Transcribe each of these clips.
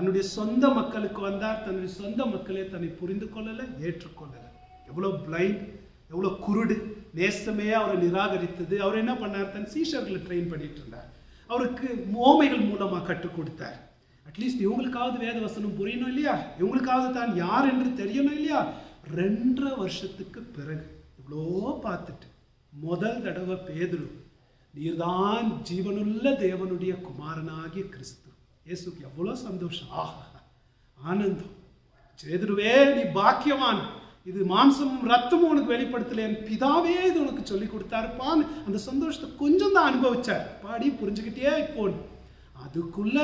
தன்னுடைய சொந்த மக்களுக்கு வந்தார் தன்னுடைய சொந்த மக்களே தன்னை புரிந்து கொள்ளலை ஏற்றுக்கொள்ளலை. எவ்வளோ பிளைண்ட் எவ்வளோ குருடு நேசமே அவரை நிராகரித்தது. அவர் என்ன பண்ணார்? தன் சீஷர்களை ட்ரெயின் பண்ணிட்டு இருந்தார். அவருக்கு மோமைகள் மூலமாக கற்றுக் கொடுத்தார். அட்லீஸ்ட் இவங்களுக்காவது வேத வசனம் புரியணும் இல்லையா? இவங்களுக்காவது தான் யார் என்று தெரியணும் இல்லையா? ரெண்டரை வருஷத்துக்கு பிறகு இவ்வளோ பார்த்துட்டு முதல் தடவை பேதுரு நீர்தான் ஜீவனுள்ள தேவனுடைய குமாரனாகிய கிறிஸ்து. இயேசுக்கு எவ்வளோ சந்தோஷம். ஆஹா ஆனந்தம். சேதுருவே நீ பாக்கியவான். இது மாம்சமும் ரத்தமும் உனக்கு வெளிப்படுத்தலேன் பிதாவே இது உனக்கு சொல்லி கொடுத்தாருப்பான்னு அந்த சந்தோஷத்தை கொஞ்சம் தான் அனுபவிச்சார். பாடி புரிஞ்சுக்கிட்டே இப்போ அதுக்குள்ள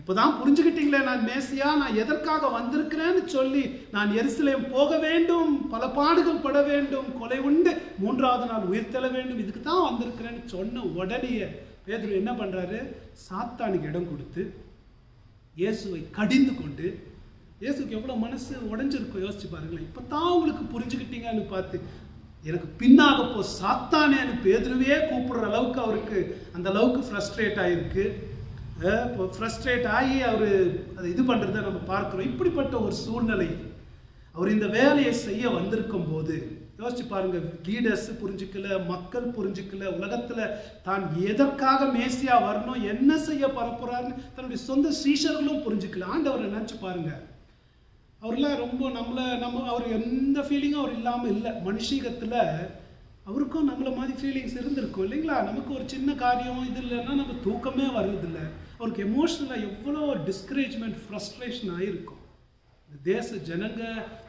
இப்போதான் புரிஞ்சுக்கிட்டீங்களே நான் மேசியா நான் எதற்காக வந்திருக்கிறேன்னு சொல்லி நான் எரிசிலையும் போக வேண்டும் பல பாடுகள் பட வேண்டும் கொலை உண்டு மூன்றாவது நாள் உயிர்த்தெழ வேண்டும் இதுக்கு தான் வந்திருக்கிறேன்னு சொன்ன உடனே பேதுரு என்ன பண்ணுறாரு சாத்தானுக்கு இடம் கொடுத்து இயேசுவை கடிந்து கொண்டு இயேசுக்கு எவ்வளோ மனசு உடஞ்சிருக்கும் யோசிச்சு பாருங்களேன். இப்போ தான் உங்களுக்கு புரிஞ்சுக்கிட்டீங்கன்னு பார்த்து எனக்கு பின்னாக போ சாத்தானேன்னு பேதுருவே கூப்பிடுற அளவுக்கு அவருக்கு அந்த அளவுக்கு ஃப்ரஸ்ட்ரேட் ஆகிருக்கு இப்போ ஃப்ரஸ்ட்ரேட் ஆகி அவர் அதை இது பண்ணுறத நம்ம பார்க்குறோம். இப்படிப்பட்ட ஒரு சூழ்நிலை அவர் இந்த வேலையை செய்ய வந்திருக்கும் போது யோசிச்சு பாருங்க லீடர்ஸ் புரிஞ்சுக்கல மக்கள் புரிஞ்சுக்கல உலகத்துல தான் எதற்காக மேசியா வரணும் என்ன செய்ய பரப்புறாருன்னு தன்னுடைய சொந்த சீஷர்களும் புரிஞ்சுக்கல. ஆண்டவர் நினைச்சு பாருங்க. அவர்லாம் ரொம்ப நம்மளை நம்ம அவர் எந்த ஃபீலிங்கும் அவர் இல்லாமல் இல்லை. மனுஷீகத்தில் அவருக்கும் நம்மளை மாதிரி ஃபீலிங்ஸ் இருந்திருக்கும் இல்லைங்களா? நமக்கு ஒரு சின்ன காரியம் இது இல்லைன்னா நம்ம தூக்கமே வர்றதில்லை. அவருக்கு எமோஷனலாக எவ்வளோ டிஸ்கரேஜ்மெண்ட் ஃப்ரஸ்ட்ரேஷன் ஆகிருக்கும் தேச ஜனங்க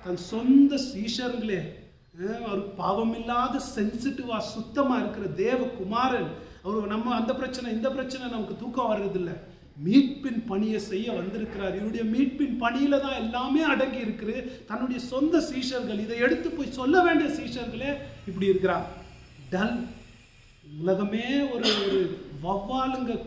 தன் சொந்த சீஷர்களே அவர் பாவமில்லாத சென்சிட்டிவாக சுத்தமாக இருக்கிற தேவகுமாரன் அவர் நம்ம அந்த பிரச்சனை இந்த பிரச்சனை நமக்கு தூக்கம் வர்றதில்லை. மீட்பின் பணியை செய்ய வந்திருக்கிறார். இவருடைய மீட்பின் பணியில தான் எல்லாமே அடங்கி இருக்குது. தன்னுடைய சொந்த சீஷர்கள் இதை எடுத்து போய் சொல்ல வேண்டிய சீஷர்களே இப்படி இருக்கிறார். டல். உலகமே ஒரு ஒரு வவ்வாலுங்க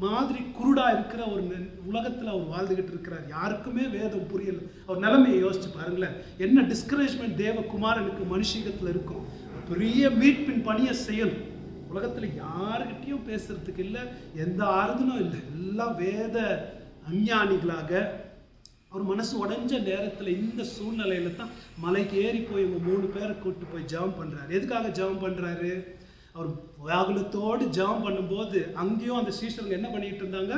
மாதிரி குருடா இருக்கிற ஒரு நெ- உலகத்துல அவர் வாழ்ந்துகிட்டு இருக்கிறார். யாருக்குமே வேதம் புரியல. அவர் நிலைமையை யோசிச்சு பாருங்களேன். என்ன டிஸ்கரேஜ்மெண்ட் தேவகுமாரனுக்கு மனுஷீகத்துல இருக்கும் பெரிய மீட்பின் பணியை செய்யணும். உலகத்துல யாருக்கிட்டையும் பேசுறதுக்கு இல்லை எந்த ஆறுதலும் இல்லை. எல்லாம் வேத அஞ்ஞானிகளாக அவர் மனசு உடஞ்ச நேரத்துல இந்த சூழ்நிலையில தான் மலைக்கு ஏறி போய் இவங்க மூணு பேரை கூப்பிட்டு போய் ஜெபம் பண்றாரு. எதுக்காக ஜெபம் பண்றாரு? அவர் வியாகுலத்தோடு ஜெபம் பண்ணும்போது அங்கேயும் அந்த சீஷர்கள் என்ன பண்ணிட்டு இருந்தாங்க?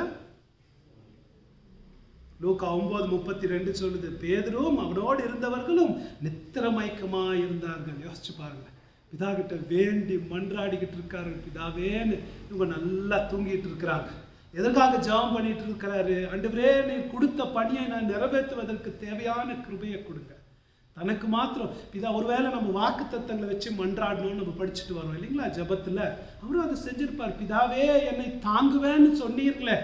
லூக்கா ஒன்பது முப்பத்தி ரெண்டு சொல்லுது பேதரும் அவனோடு இருந்தவர்களும் நித்திரமயக்கமா இருந்தார்கள். யோசிச்சு பாருங்க. பிதா கிட்ட வேண்டி மன்றாடிக்கிட்டு இருக்காரு பிதாவேன்னு இவங்க நல்லா தூங்கிட்டு இருக்கிறாங்க. எதற்காக ஜெபம் பண்ணிட்டு இருக்கிறாரு? அண்டு நீ கொடுத்த பணியை நான் நிறைவேற்றுவதற்கு தேவையான கிருபையை கொடுங்க. தனக்கு மாத்திரம். பிதா ஒருவேளை நம்ம வாக்கு தத்தங்களை வச்சு மன்றாடணும்னு நம்ம படிச்சுட்டு வரோம் இல்லைங்களா ஜபத்தில்? அவரும் அதை செஞ்சிருப்பார். பிதாவே என்னை தாங்குவேன்னு சொன்னீர்களே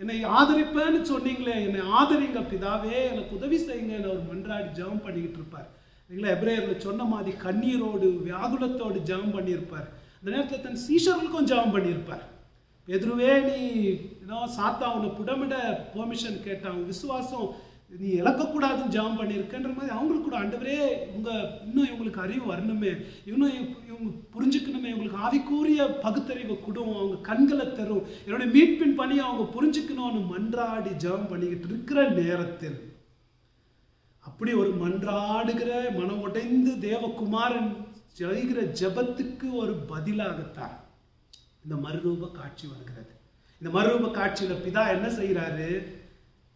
என்னை ஆதரிப்பேன்னு சொன்னீங்களே என்னை ஆதரிங்க பிதாவே எனக்கு உதவி செய்யுங்கன்னு அவர் மன்றாடி ஜெபம் பண்ணிக்கிட்டு இருப்பார். இல்லைங்களா எப்ரேயரில் சொன்ன மாதிரி கண்ணீரோடு வியாகுலத்தோடு ஜெபம் பண்ணியிருப்பார். அந்த நேரத்தில் தன் சீஷர்களுக்கும் ஜெபம் பண்ணியிருப்பார். எதிர்வே நீ ஏதோ சாத்தா உன்னை புடமிட பெர்மிஷன் கேட்டான். விசுவாசம் நீ இழக்கக்கூடாதுன்னு ஜபம் பண்ணியிருக்கன்ற மாதிரி அவங்களுக்கு கூட ஆண்டவரே இவங்க இன்னும் இவங்களுக்கு அறிவு வரணுமே. இன்னும் இவங்க- புரிஞ்சுக்கணுமே. இவங்களுக்கு ஆவிக்கூறிய பகுத்தறிவை கொடும் அவங்க கண்களை தரும். என்னுடைய மீட்பின் பணியை அவங்க புரிஞ்சுக்கணும்னு மன்றாடி ஜெபம் பண்ணிக்கிட்டு இருக்கிற நேரத்தில் அப்படி ஒரு மன்றாடுகிற மனம் உடைந்து தேவகுமாரன் செய்கிற ஜெபத்துக்கு ஒரு பதிலாகத்தான் இந்த மறுரூப காட்சி வருகிறது. இந்த மறுரூப காட்சியில் பிதா என்ன செய்கிறாரு?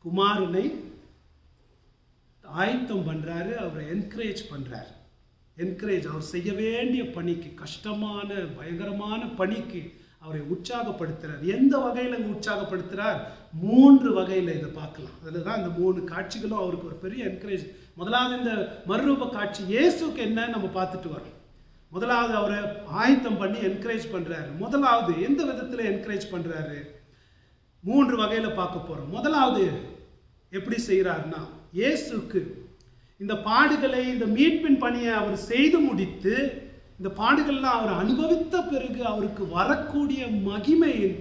குமாரனை ஆயத்தம் பண்ணுறாரு அவரை என்கரேஜ் பண்ணுறாரு என்கரேஜ் அவர் செய்ய வேண்டிய பணிக்கு கஷ்டமான பயங்கரமான பணிக்கு அவரை உற்சாகப்படுத்துகிறார் எந்த வகையில் அங்கே உற்சாகப்படுத்துகிறார் மூன்று வகையில் இதை பார்க்கலாம். அதில் தான் இந்த மூணு காட்சிகளும் அவருக்கு ஒரு பெரிய என்கரேஜ் முதலாவது இந்த மறுரூப காட்சி இயேசுக்கு என்ன நம்ம பார்த்துட்டு வரோம் முதலாவது அவரை ஆயத்தம் பண்ணி என்கரேஜ் பண்ணுறாரு முதலாவது எந்த விதத்தில் என்கரேஜ் பண்ணுறாரு மூன்று வகையில் பார்க்க போகிறோம் முதலாவது எப்படி செய்கிறாருன்னா இயேசுக்கு இந்த பாடுகளை இந்த மீட்பின் பணியை அவர் செய்து முடித்து இந்த பாடுகள்லாம் அவர் அனுபவித்த பிறகு அவருக்கு வரக்கூடிய மகிமையின்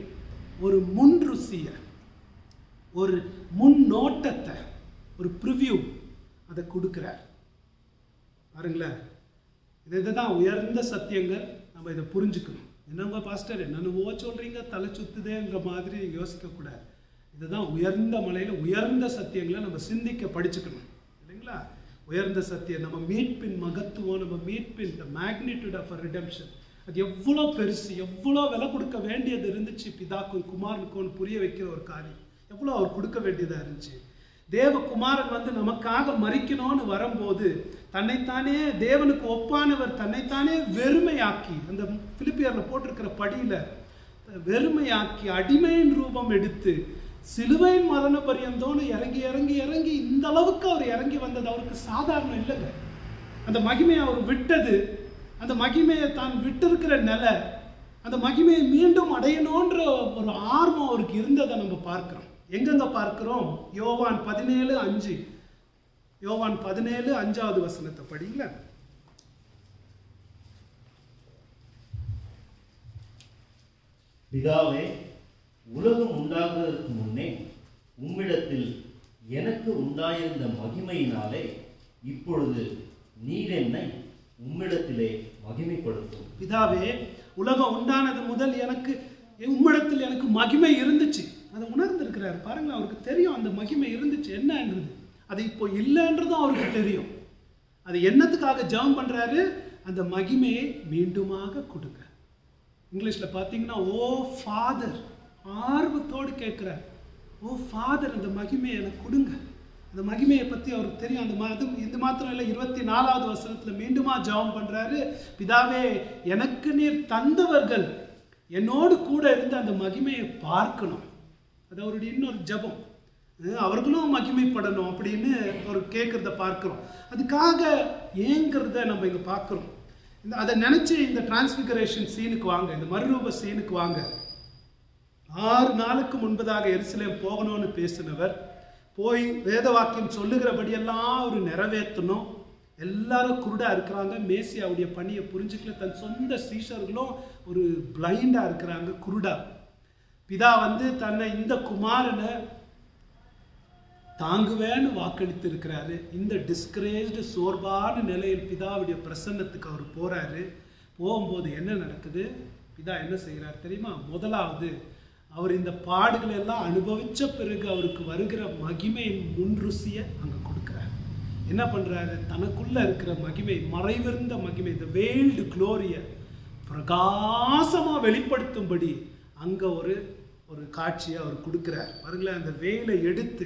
ஒரு முன் ருசியை ஒரு முன்னோட்டத்தை ஒரு ப்ரிவ்யூ அதை கொடுக்குறார். பாருங்களேன். இது இதுதான் உயர்ந்த சத்தியங்கள். நம்ம இதை புரிஞ்சுக்கணும். என்னங்க பாஸ்டர் என்னென்னவோ சொல்கிறீங்க தலை சுத்துதேங்கிற மாதிரி யோசிக்க கூடாது இதுதான் உயர்ந்த மலையில் உயர்ந்த சத்தியங்களை நம்ம சிந்திக்க படிச்சுக்கணும். இல்லைங்களா? உயர்ந்த சத்தியம் நம்ம மீட்பின் மகத்துவம் நம்ம மீட்பின் த மேக்னிடியூட் ஆஃப் ரிடம்ஷன் அது எவ்வளோ பெருசு எவ்வளோ விலை கொடுக்க வேண்டியது இருந்துச்சு பிதாக்கும் குமாரனுக்கும் புரிய வைக்கிற ஒரு காரியம். எவ்வளோ அவர் கொடுக்க வேண்டியதாக இருந்துச்சு. தேவகுமாரன் வந்து நமக்காக மறிக்கணும்னு வரும்போது தன்னைத்தானே தேவனுக்கு ஒப்பானவர் தன்னைத்தானே வெறுமையாக்கி அந்த பிலிப்பியரில் போட்டிருக்கிற படியில் வெறுமையாக்கி அடிமையின் ரூபம் எடுத்து சிலுவையின் மரண பரியந்தோன்னு இறங்கி இறங்கி இறங்கி இந்த அளவுக்கு அவர் இறங்கி வந்தது அவருக்கு சாதாரணம் இல்லைங்க அந்த மகிமையை அவர் விட்டது. அந்த மகிமையை தான் விட்டிருக்கிற நிலை அந்த மகிமையை மீண்டும் அடையணுன்ற ஒரு ஆர்வம் அவருக்கு இருந்ததை நம்ம பார்க்குறோம். எங்கெங்க பார்க்குறோம்? யோவான் பதினேழு அஞ்சு. யோவான் பதினேழு அஞ்சாவது வசனத்தை படிங்கள பிதாவே உலகம் உண்டாகுவதற்கு முன்னே உம்மிடத்தில் எனக்கு உண்டாயிருந்த மகிமையினாலே இப்பொழுது நீர் என்னை உம்மிடத்திலே மகிமைப்படுத்தும். பிதாவே உலகம் உண்டானது முதல் எனக்கு உம்மிடத்தில் எனக்கு மகிமை இருந்துச்சு. அதை உணர்ந்திருக்கிறார். பாருங்களேன் அவருக்கு தெரியும் அந்த மகிமை இருந்துச்சு. என்னன்றது அது இப்போ இல்லைன்றதும் அவருக்கு தெரியும். அது என்னத்துக்காக ஜெபம் பண்ணுறாரு அந்த மகிமையை மீண்டுமாக கொடுங்க இங்கிலீஷில் பார்த்தீங்கன்னா ஓ ஃபாதர். ஆர்வத்தோடு கேட்குறார். ஓ ஃபாதர் அந்த மகிமையை எனக்கு கொடுங்க. அந்த மகிமையை பற்றி அவருக்கு தெரியும். அந்த மா- அது இது மாத்திரம் இல்லை இருபத்தி நாலாவது வசனத்தில் மீண்டுமா ஜபம் பண்ணுறாரு பிதாவே எனக்கு நீர் தந்தவர்கள். என்னோடு கூட இருந்து அந்த மகிமையை பார்க்கணும். அது அவருடைய இன்னொரு ஜெபம். அவர்களும் மகிமைப்படணும் அப்படின்னு அவர் கேட்குறத பார்க்குறோம். அதுக்காக ஏங்கிறத நம்ம இங்கே பார்க்குறோம். இந்த அதை நினச்சி இந்த டிரான்ஸ்ஃபிகரேஷன் சீனுக்கு வாங்க. இந்த மறுரூப சீனுக்கு வாங்க. ஆறு நாளுக்கு முன்பதாக எருசலேம் போகணும்னு பேசினவர் போய் வேத வாக்கியம் சொல்லுகிறபடியெல்லாம் அவர் நிறைவேற்றணும். எல்லாரும் குருடா இருக்கிறாங்க மேசி அவருடைய பணியை புரிஞ்சுக்கல. தன் சொந்த சீஷர்களும் ஒரு பிளைண்டா இருக்கிறாங்க குருடா. பிதா வந்து தன்னை இந்த குமாரனை தாங்குவேன்னு வாக்களித்து இருக்கிறாரு இந்த டிஸ்கரேஜ்டு சோர்வான நிலையில் பிதாவுடைய பிரசன்னத்துக்கு அவர் போறாரு. போகும்போது என்ன நடக்குது? பிதா என்ன செய்கிறார் தெரியுமா? முதலாவது அவர் இந்த பாடுகளை எல்லாம் அனுபவித்த பிறகு அவருக்கு வருகிற மகிமையின் முன்ருசியை அங்கே கொடுக்குறாரு. என்ன பண்ணுறாரு தனக்குள்ளே இருக்கிற மகிமை மறைவிருந்த மகிமை இந்த வேல்டு குளோரியை பிரகாசமாக வெளிப்படுத்தும்படி அங்கே ஒரு ஒரு காட்சியை அவர் கொடுக்குறார். பாருங்களேன் அந்த வேலை எடுத்து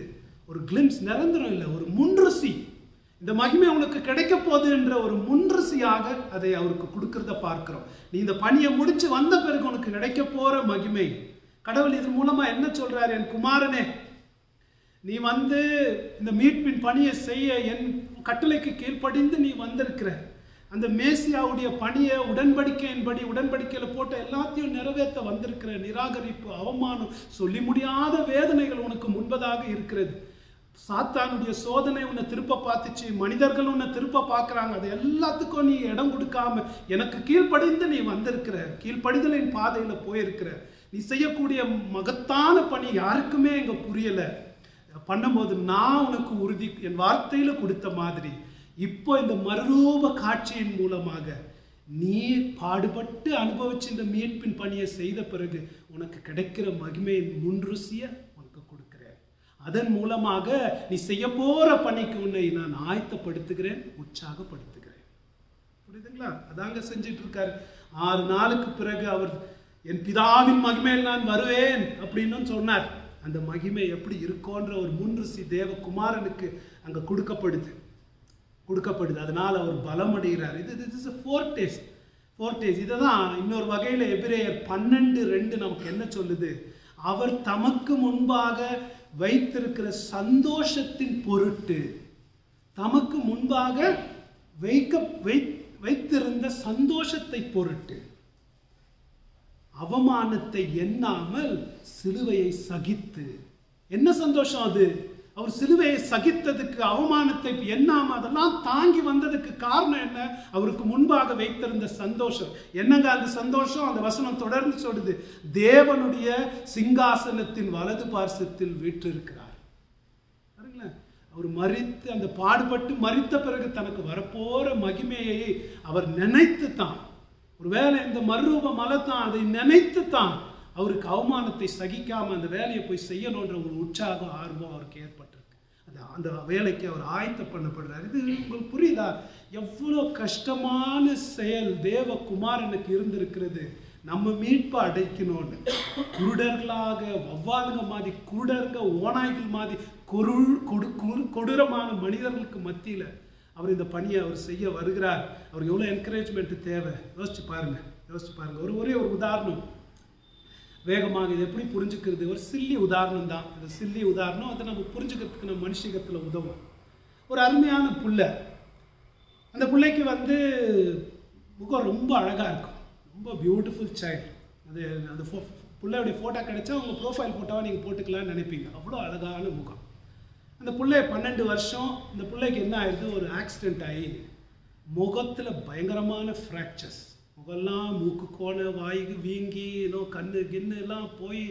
ஒரு கிளிம்ஸ் நிரந்தரம் இல்லை ஒரு முன்ருசி இந்த மகிமை உனக்கு கிடைக்க போகுதுன்ற ஒரு முன்ருசியாக அதை அவருக்கு கொடுக்கறத பார்க்கிறோம். நீ இந்த பணியை முடிச்சு வந்த பிறகு உனக்கு கிடைக்க போகிற மகிமை கடவுள் இதன் மூலமா என்ன சொல்றாரு என் குமாரனே? நீ வந்து இந்த மீட்பின் பணியை செய்ய என் கட்டளைக்கு கீழ்ப்படிந்து நீ வந்திருக்கிற. அந்த மேசியாவுடைய பணியை உடன்படிக்கையின்படி உடன்படிக்கையில் போட்ட எல்லாத்தையும் நிறைவேற்ற வந்திருக்கிற நிராகரிப்பு அவமானம் சொல்லி முடியாத வேதனைகள் உனக்கு முன்பதாக இருக்கிறது. சாத்தானுடைய சோதனை உன்னை திருப்ப பார்த்துச்சு மனிதர்கள் உன்னை திருப்ப பார்க்குறாங்க. அது எல்லாத்துக்கும் நீ இடம் கொடுக்காம எனக்கு கீழ்ப்படிந்து நீ வந்திருக்கிற. கீழ்ப்படிதலின் பாதையில் போயிருக்கிற. நீ செய்யக்கூடிய மகத்தான பணி யாருக்குமே இங்கே புரியலை. பண்ணும்போது நான் உனக்கு உறுதி என் வார்த்தையில் கொடுத்த மாதிரி இப்போ இந்த மறுரூப காட்சியின் மூலமாக நீ பாடுபட்டு அனுபவிச்சு இந்த மீட்பின் பணியை செய்த பிறகு உனக்கு கிடைக்கிற மகிமையின் முன்ருசியை உனக்கு கொடுக்குறேன். அதன் மூலமாக நீ செய்ய போகிற பணிக்கு உன்னை நான் ஆயத்தப்படுத்துகிறேன் உற்சாகப்படுத்துகிறேன். புரியுதுங்களா? அதாங்க செஞ்சிட்டு இருக்காரு. ஆறு நாளுக்கு பிறகு அவர் என் பிதாவின் மகிமையில் நான் வருவேன் அப்படின்னு சொன்னார். அந்த மகிமை எப்படி இருக்கோன்ற ஒரு முன்ருசி தேவகுமாரனுக்கு அங்கே கொடுக்கப்படுது. கொடுக்கப்படுது. அதனால் அவர் பலம் அடைகிறார் இது this is four days four days இதை தான் இன்னொரு வகையில் எபிரேயர் பன்னெண்டு ரெண்டு நமக்கு என்ன சொல்லுது? அவர் தமக்கு முன்பாக வைத்திருக்கிற சந்தோஷத்தின் பொருட்டு தமக்கு முன்பாக வைக்க வை வைத்திருந்த சந்தோஷத்தை பொருட்டு அவமானத்தை எண்ணாமல் சிலுவையை சகித்து. என்ன சந்தோஷம் அது? அவர் சிலுவையை சகித்ததுக்கு அவமானத்தை எண்ணாம அதெல்லாம் தாங்கி வந்ததுக்கு காரணம் என்ன? அவருக்கு முன்பாக வைத்திருந்த சந்தோஷம். என்னங்க அந்த சந்தோஷம்? அந்த வசனம் தொடர்ந்து சொல்லுது. தேவனுடைய சிங்காசனத்தின் வலது பார்சத்தில் வீற்றிருக்கிறார். அவர் மறித்து அந்த பாடுபட்டு மறித்த பிறகு தனக்கு வரப்போற மகிமையை அவர் நினைத்து தான் ஒருவேளை இந்த மறுரூப மலை தான் அதை நினைத்து தான் அவருக்கு அவமானத்தை சகிக்காமல் அந்த வேலையை போய் செய்யணுன்ற ஒரு உற்சாகம் ஆர்வம் அவருக்கு ஏற்பட்டிருக்கு. அந்த அந்த வேலைக்கு அவர் ஆயத்த பண்ணப்படுறாரு. இது உங்களுக்கு புரியுதா? எவ்வளோ கஷ்டமான செயல் தேவகுமாரனுக்கு இருந்திருக்கிறது. நம்ம மீட்பை அடைக்கணும்னு. குருடர்களாக வவ்வாலுங்க மாதிரி குருடர்கள் ஓநாய்கள் மாதிரி கொருள் கொடு கொடு- கொடூரமான மனிதர்களுக்கு மத்தியில் அவர் இந்த பணியை அவர் செய்ய வருகிறார். அவருக்கு எவ்வளோ என்கரேஜ்மெண்ட் தேவை? யோசிச்சு பாருங்க. யோசிச்சு பாருங்க. ஒரு ஒரே ஒரு உதாரணம். வேகமாக இது எப்படி புரிஞ்சுக்கிறது? ஒரு சில்லி உதாரணம் தான். இந்த சில்லி உதாரணம் அதை நம்ம புரிஞ்சுக்கிறதுக்கு நம்ம மனுஷகத்தில் உதவும். ஒரு அருமையான புள்ளை. அந்த பிள்ளைக்கு வந்து முகம் ரொம்ப அழகாக இருக்கும். ரொம்ப பியூட்டிஃபுல் சைல்டு அது அந்த ஃபோ பிள்ளையுடைய ஃபோட்டோ கிடைச்சா உங்கள் ப்ரோஃபைல் ஃபோட்டோவாக நீங்கள் போட்டுக்கலாம்னு நினைப்பீங்க. அவ்வளோ அழகான முகம். இந்த பிள்ளை பன்னெண்டு வருஷம் இந்த பிள்ளைக்கு என்ன ஆயிடுது? ஒரு ஆக்சிடெண்ட் ஆகி முகத்தில் பயங்கரமான ஃப்ராக்சர்ஸ் முகம்லாம் மூக்கு கோண வாய்க்கு வீங்கி இன்னும் கண்ணு கிண்ணு எல்லாம் போய்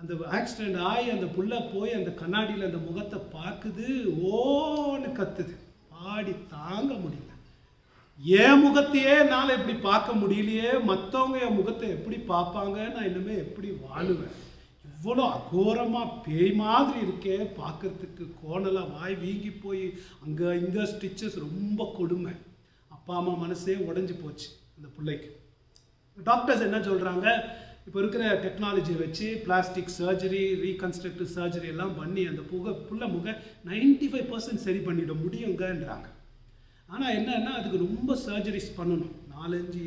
அந்த ஆக்சிடெண்ட் ஆகி அந்த புள்ள போய் அந்த கண்ணாடியில் அந்த முகத்தை பார்க்குது. ஓன்னு கத்துது. பாடி தாங்க முடியல. என் முகத்தையே என்னால் இப்படி பார்க்க முடியலையே? மற்றவங்க என் முகத்தை எப்படி பார்ப்பாங்க? நான் இன்னுமே எப்படி வாழுவேன்? அவ்வளோ அகோரமாக பேய் மாதிரி இருக்கே பார்க்கறதுக்கு கோணலாக வாய் வீங்கி போய் அங்கே இங்கே ஸ்டிச்சஸ் ரொம்ப கொடுமை. அப்பா அம்மா மனசே உடஞ்சி போச்சு அந்த பிள்ளைக்கு. டாக்டர்ஸ் என்ன சொல்கிறாங்க இப்போ இருக்கிற டெக்னாலஜியை வச்சு பிளாஸ்டிக் சர்ஜரி ரீகன்ஸ்ட்ரக்டிவ் சர்ஜரி எல்லாம் பண்ணி அந்த புகை புள்ள முக நைன்டி ஃபைவ் பர்சன்ட் சரி பண்ணிட முடியுங்கன்றாங்க. ஆனால் என்னன்னா அதுக்கு ரொம்ப சர்ஜரிஸ் பண்ணணும். நாலஞ்சு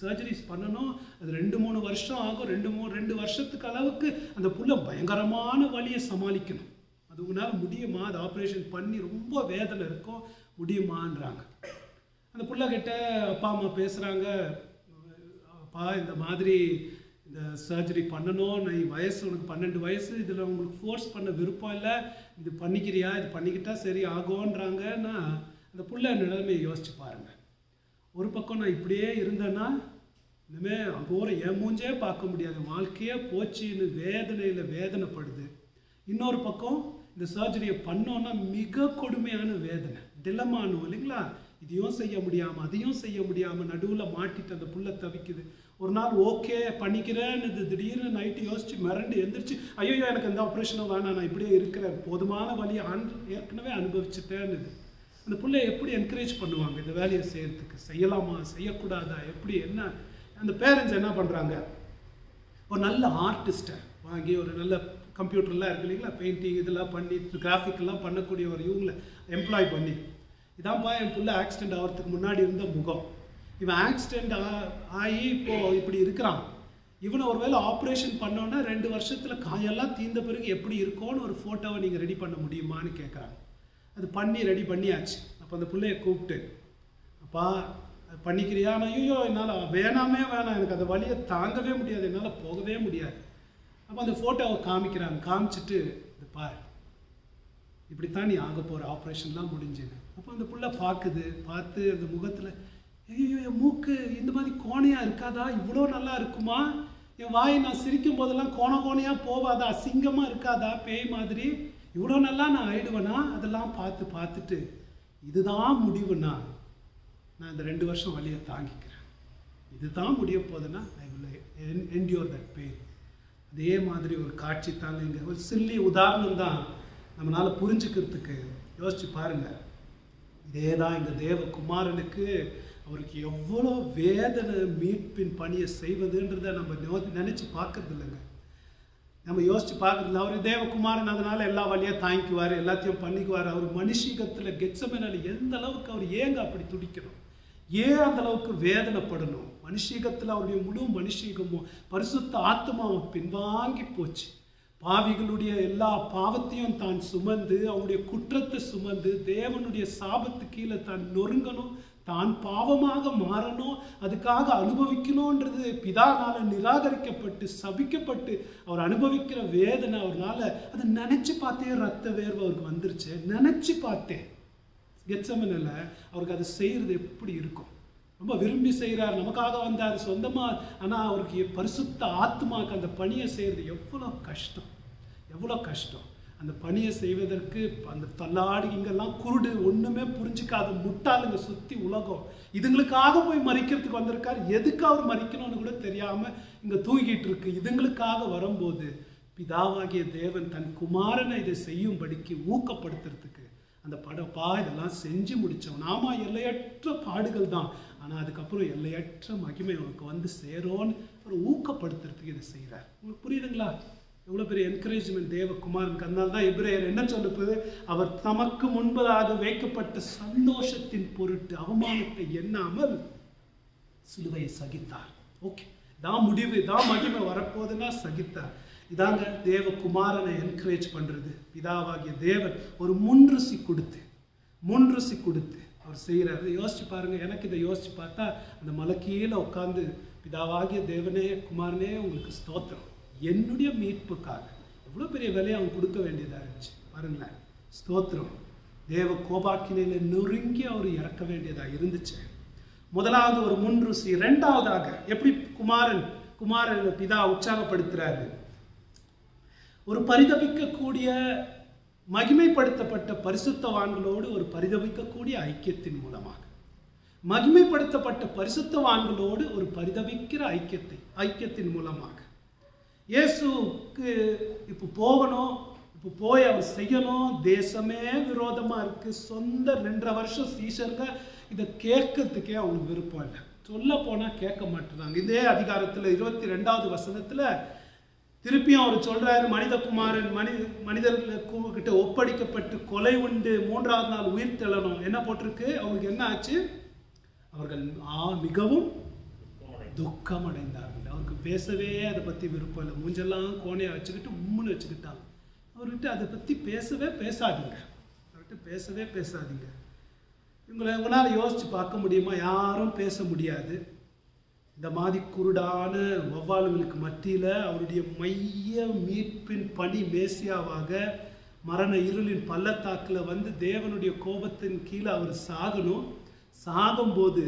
சர்ஜரிஸ் பண்ணணும். அது ரெண்டு மூணு வருஷம் ஆகும். ரெண்டு மூணு ரெண்டு வருஷத்துக்கு அளவுக்கு அந்த புள்ள பயங்கரமான வழியை சமாளிக்கணும். அது உங்களால் முடியுமா? அது ஆப்ரேஷன் பண்ணி ரொம்ப வேதனை இருக்கும். முடியுமான்றாங்க. அந்த பிள்ளைகிட்ட அப்பா அம்மா பேசுகிறாங்க அப்பா இந்த மாதிரி இந்த சர்ஜரி பண்ணணும் நீ வயசு உனக்கு பன்னெண்டு வயசு இதில் உங்களுக்கு ஃபோர்ஸ் பண்ண விருப்பம் இல்லை. இது பண்ணிக்கிறியா? இது பண்ணிக்கிட்டால் சரி ஆகும்ன்றாங்கன்னா அந்த பிள்ளை நிலைமையை யோசிச்சு பாருங்கள் ஒரு பக்கம் நான் இப்படியே இருந்தேன்னா இனிமே அங்கோர என் மூஞ்சே பார்க்க முடியாது. வாழ்க்கையே போச்சுன்னு வேதனையில் வேதனைப்படுது. இன்னொரு பக்கம் இந்த சர்ஜரியை பண்ணோன்னா மிக கொடுமையான வேதனை. திலமானும் இல்லைங்களா? இதையும் செய்ய முடியாமல் அதையும் செய்ய முடியாமல் நடுவில் மாட்டிட்டு அந்த புள்ள தவிக்குது. ஒரு நாள் ஓகே பண்ணிக்கிறேன்னு இது திடீர்னு நைட்டு யோசிச்சு மிரண்டு எந்திரிச்சு ஐயோ எனக்கு எந்த ஆப்ரேஷனும் வேணாம் நான் இப்படியே இருக்கிறேன். போதுமான வழியை ஆன் ஏற்கனவே அனுபவிச்சுட்டேன்னு அந்த பிள்ளைய எப்படி என்கரேஜ் பண்ணுவாங்க? இந்த வேலையை செய்யறதுக்கு செய்யலாமா? செய்யக்கூடாதா? எப்படி? என்ன? அந்த பேரண்ட்ஸ் என்ன பண்ணுறாங்க ஒரு நல்ல ஆர்டிஸ்ட்டை வாங்கி ஒரு நல்ல கம்ப்யூட்டர்லாம் இருக்கு இல்லைங்களா? பெயிண்டிங் இதெல்லாம் பண்ணி கிராஃபிக்லாம் பண்ணக்கூடிய ஒரு இவங்களை எம்ப்ளாய் பண்ணி. இதான்ப்பா என் பிள்ளை ஆக்சிடென்ட் ஆகிறதுக்கு முன்னாடி இருந்த முகம். இவன் ஆக்சிடென்ட் ஆகி இப்போது இப்படி இருக்கிறான். இவனை ஒருவேளை ஆப்ரேஷன் பண்ணோன்னா ரெண்டு வருஷத்தில் காயெல்லாம் தீர்ந்த பிறகு எப்படி இருக்கோன்னு ஒரு ஃபோட்டோவை நீங்கள் ரெடி பண்ண முடியுமான்னு கேட்குறாங்க அது பண்ணி ரெடி பண்ணியாச்சு. அப்போ அந்த பிள்ளைய கூப்பிட்டு அப்பா அது பண்ணிக்கிறியா? ஐயோ என்னால் வேணாமே வேணாம். எனக்கு அந்த வழியை தாங்கவே முடியாது. என்னால் போகவே முடியாது. அப்போ அந்த ஃபோட்டோவை காமிக்கிறாங்க. காமிச்சிட்டு இது பாரு இப்படித்தான் நீ ஆக போகிற ஆப்ரேஷன்லாம் முடிஞ்சுது. அப்போ அந்த புள்ள பார்க்குது. பார்த்து அந்த முகத்தில் ஐயோ என் மூக்கு இந்த மாதிரி கோணையாக இருக்காதா? இவ்வளோ நல்லா இருக்குமா? என் வாய் நான் சிரிக்கும் போதெல்லாம் கோண கோணையாக போவாதா? அசிங்கமாக இருக்காதா? பேய் மாதிரி. இவ்வளோ நல்லா நான் ஆயிடுவேனா? அதெல்லாம் பார்த்து பார்த்துட்டு இதுதான் முடிவுனா நான் இந்த ரெண்டு வருஷம் வழியை தாங்கிக்கிறேன். இதுதான் முடிய போதுன்னா I will endure that pain அதே மாதிரி ஒரு காட்சி தாங்க இங்கே ஒரு சில்லி உதாரணம் தான் நம்மளால் புரிஞ்சுக்கிறதுக்கு. யோசிச்சு பாருங்கள் இதே தான் இந்த தேவகுமாரனுக்கு அவருக்கு எவ்வளோ வேதனை மீட்பின் பணியை செய்வதுன்றதை நம்ம நோ- நினைச்சு பார்க்கறது இல்லைங்க நம்ம யோசிச்சு பார்க்கறது அவர் தேவகுமாரன் அதனால எல்லா வழியாக தாங்கிக்குவார் எல்லாத்தையும் பண்ணிக்குவார். அவர் மனுஷிகத்தில் கெச்சமேனால எந்த அளவுக்கு அவர் ஏங்க அப்படி துடிக்கணும்? ஏன் அந்த அளவுக்கு வேதனைப்படணும்? மனுஷீகத்தில் அவருடைய முழு மனுஷீகமும் பரிசுத்த ஆத்மாவும் பின்வாங்கி போச்சு. பாவிகளுடைய எல்லா பாவத்தையும் தான் சுமந்து அவங்களுடைய குற்றத்தை சுமந்து தேவனுடைய சாபத்து கீழே தான் நொறுங்கணும் தான் பாவமாக மாறணும் அதுக்காக அனுபவிக்கணுன்றது பிதானால நிராகரிக்கப்பட்டு சபிக்கப்பட்டு அவர் அனுபவிக்கிற வேதனை அவர்னால அதை நினச்சி பார்த்தே ரத்த வேர்வை அவருக்கு வந்துருச்சு. நினச்சி பார்த்தேன். கெச்சமனில் அவருக்கு அதை செய்கிறது எப்படி இருக்கும்? ரொம்ப விரும்பி செய்கிறார் நமக்காக வந்தார். சொந்தமாக ஆனால் அவருக்கு பரிசுத்த ஆத்மாக்கு அந்த பணியை செய்கிறது எவ்வளோ கஷ்டம். எவ்வளோ கஷ்டம். அந்த பணியை செய்வதற்கு அந்த தள்ளாடி இங்கெல்லாம் குருடு ஒன்றுமே புரிஞ்சுக்காத முட்டாளுங்க சுற்றி உலகம். இதுங்களுக்காக போய் மறிக்கிறதுக்கு வந்திருக்காரு. எதுக்கு அவர் மறிக்கணும்னு கூட தெரியாமல் இங்கே தூங்கிட்டு இருக்கு. இதுங்களுக்காக வரும்போது பிதாவாகிய தேவன் தன் குமாரனை இதை செய்யும்படிக்கு ஊக்கப்படுத்துறதுக்கு அந்த படப்பா இதெல்லாம் செஞ்சு முடித்தோம் நாம எல்லையற்ற பாடுகள் தான். ஆனால் அதுக்கப்புறம் எல்லையற்ற மகிமை உனக்கு வந்து சேரோன்னு ஒரு ஊக்கப்படுத்துறதுக்கு இதை செய்கிறார் உங்களுக்கு புரியுதுங்களா? எவ்வளோ பெரிய என்கரேஜ்மெண்ட் தேவகுமாருக்கு அதனால தான் இப்ரேயர் என்ன சொல்லுது அவர் தமக்கு முன்பதாக வைக்கப்பட்ட சந்தோஷத்தின் பொருட்டு அவமானத்தை எண்ணாமல் சிலுவையை சகித்தார். ஓகே தான் முடிவு தான் மகிமை வரப்போகுதுன்னா சகித்தார். இதாங்க தேவகுமாரனை என்கரேஜ் பண்ணுறது பிதாவாகிய தேவன் ஒரு முன்ருசி கொடுத்து முன்ருசி கொடுத்து அவர் செய்கிறாரு யோசிச்சு பாருங்க. எனக்கு இதை யோசிச்சு பார்த்தா அந்த மலை கீழே உட்காந்து பிதாவாகிய தேவனே குமாரனே உங்களுக்கு ஸ்தோத்திரம். என்னுடைய மீட்புக்காக. எவ்வளோ பெரிய விலையை அவன் கொடுக்க வேண்டியதாக இருந்துச்சு. பாருங்களேன். ஸ்தோத்திரம். தேவ கோபாக்கினையில் நொறுங்கி அவர் இறக்க வேண்டியதாக இருந்துச்சு. முதலாவது ஒரு முன் ருசி ரெண்டாவதாக எப்படி குமாரன் குமாரன் பிதா உற்சாகப்படுத்துறாரு? ஒரு பரிதபிக்கக்கூடிய மகிமைப்படுத்தப்பட்ட பரிசுத்தவான்களோடு ஒரு பரிதபிக்கக்கூடிய ஐக்கியத்தின் மூலமாக. மகிமைப்படுத்தப்பட்ட பரிசுத்தவான்களோடு ஒரு பரிதவிக்கிற ஐக்கியத்தை ஐக்கியத்தின் மூலமாக. இயேசுக்கு இப்போ போகணும் இப்போ போய் அவர் செய்யணும் தேசமே விரோதமாக இருக்குது சொந்த ரெண்டரை வருஷம் சீசருங்க இதை கேட்கறதுக்கே அவங்களுக்கு விருப்பம் இல்லை. சொல்ல போனால் கேட்க மாட்டேறாங்க. இதே அதிகாரத்தில் இருபத்தி ரெண்டாவது வசனத்தில் திருப்பியும் அவர் சொல்கிறாரு மனிதகுமாரன் மனித மனிதர்கிட்ட ஒப்படைக்கப்பட்டு கொலை உண்டு மூன்றாவது நாள் உயிர் தெழணும் என்ன போட்டிருக்கு? அவங்களுக்கு என்ன ஆச்சு? அவர்கள் ஆ மிகவும் துக்கம் அடைந்தார்கள் அவருக்கு பேசவே அதை பற்றி விருப்பம் இல்லை. மூஞ்செல்லாம் கோணையா வச்சுக்கிட்டு உம்முன்னு வச்சுக்கிட்டாங்க. அவர்கிட்ட அதை பற்றி பேசவே பேசாதீங்க. அவர்கிட்ட பேசவே பேசாதீங்க. இவங்களை இவங்களால் யோசித்து பார்க்க முடியுமா? யாரும் பேச முடியாது. இந்த மாதிரி குருடான வௌவால்களுக்கு மத்தியில் அவருடைய மைய மீட்பின் பணி மேசியாவாக மரண இருளின் பள்ளத்தாக்கில் வந்து தேவனுடைய கோபத்தின் கீழே அவர் சாகணும். சாகும்போது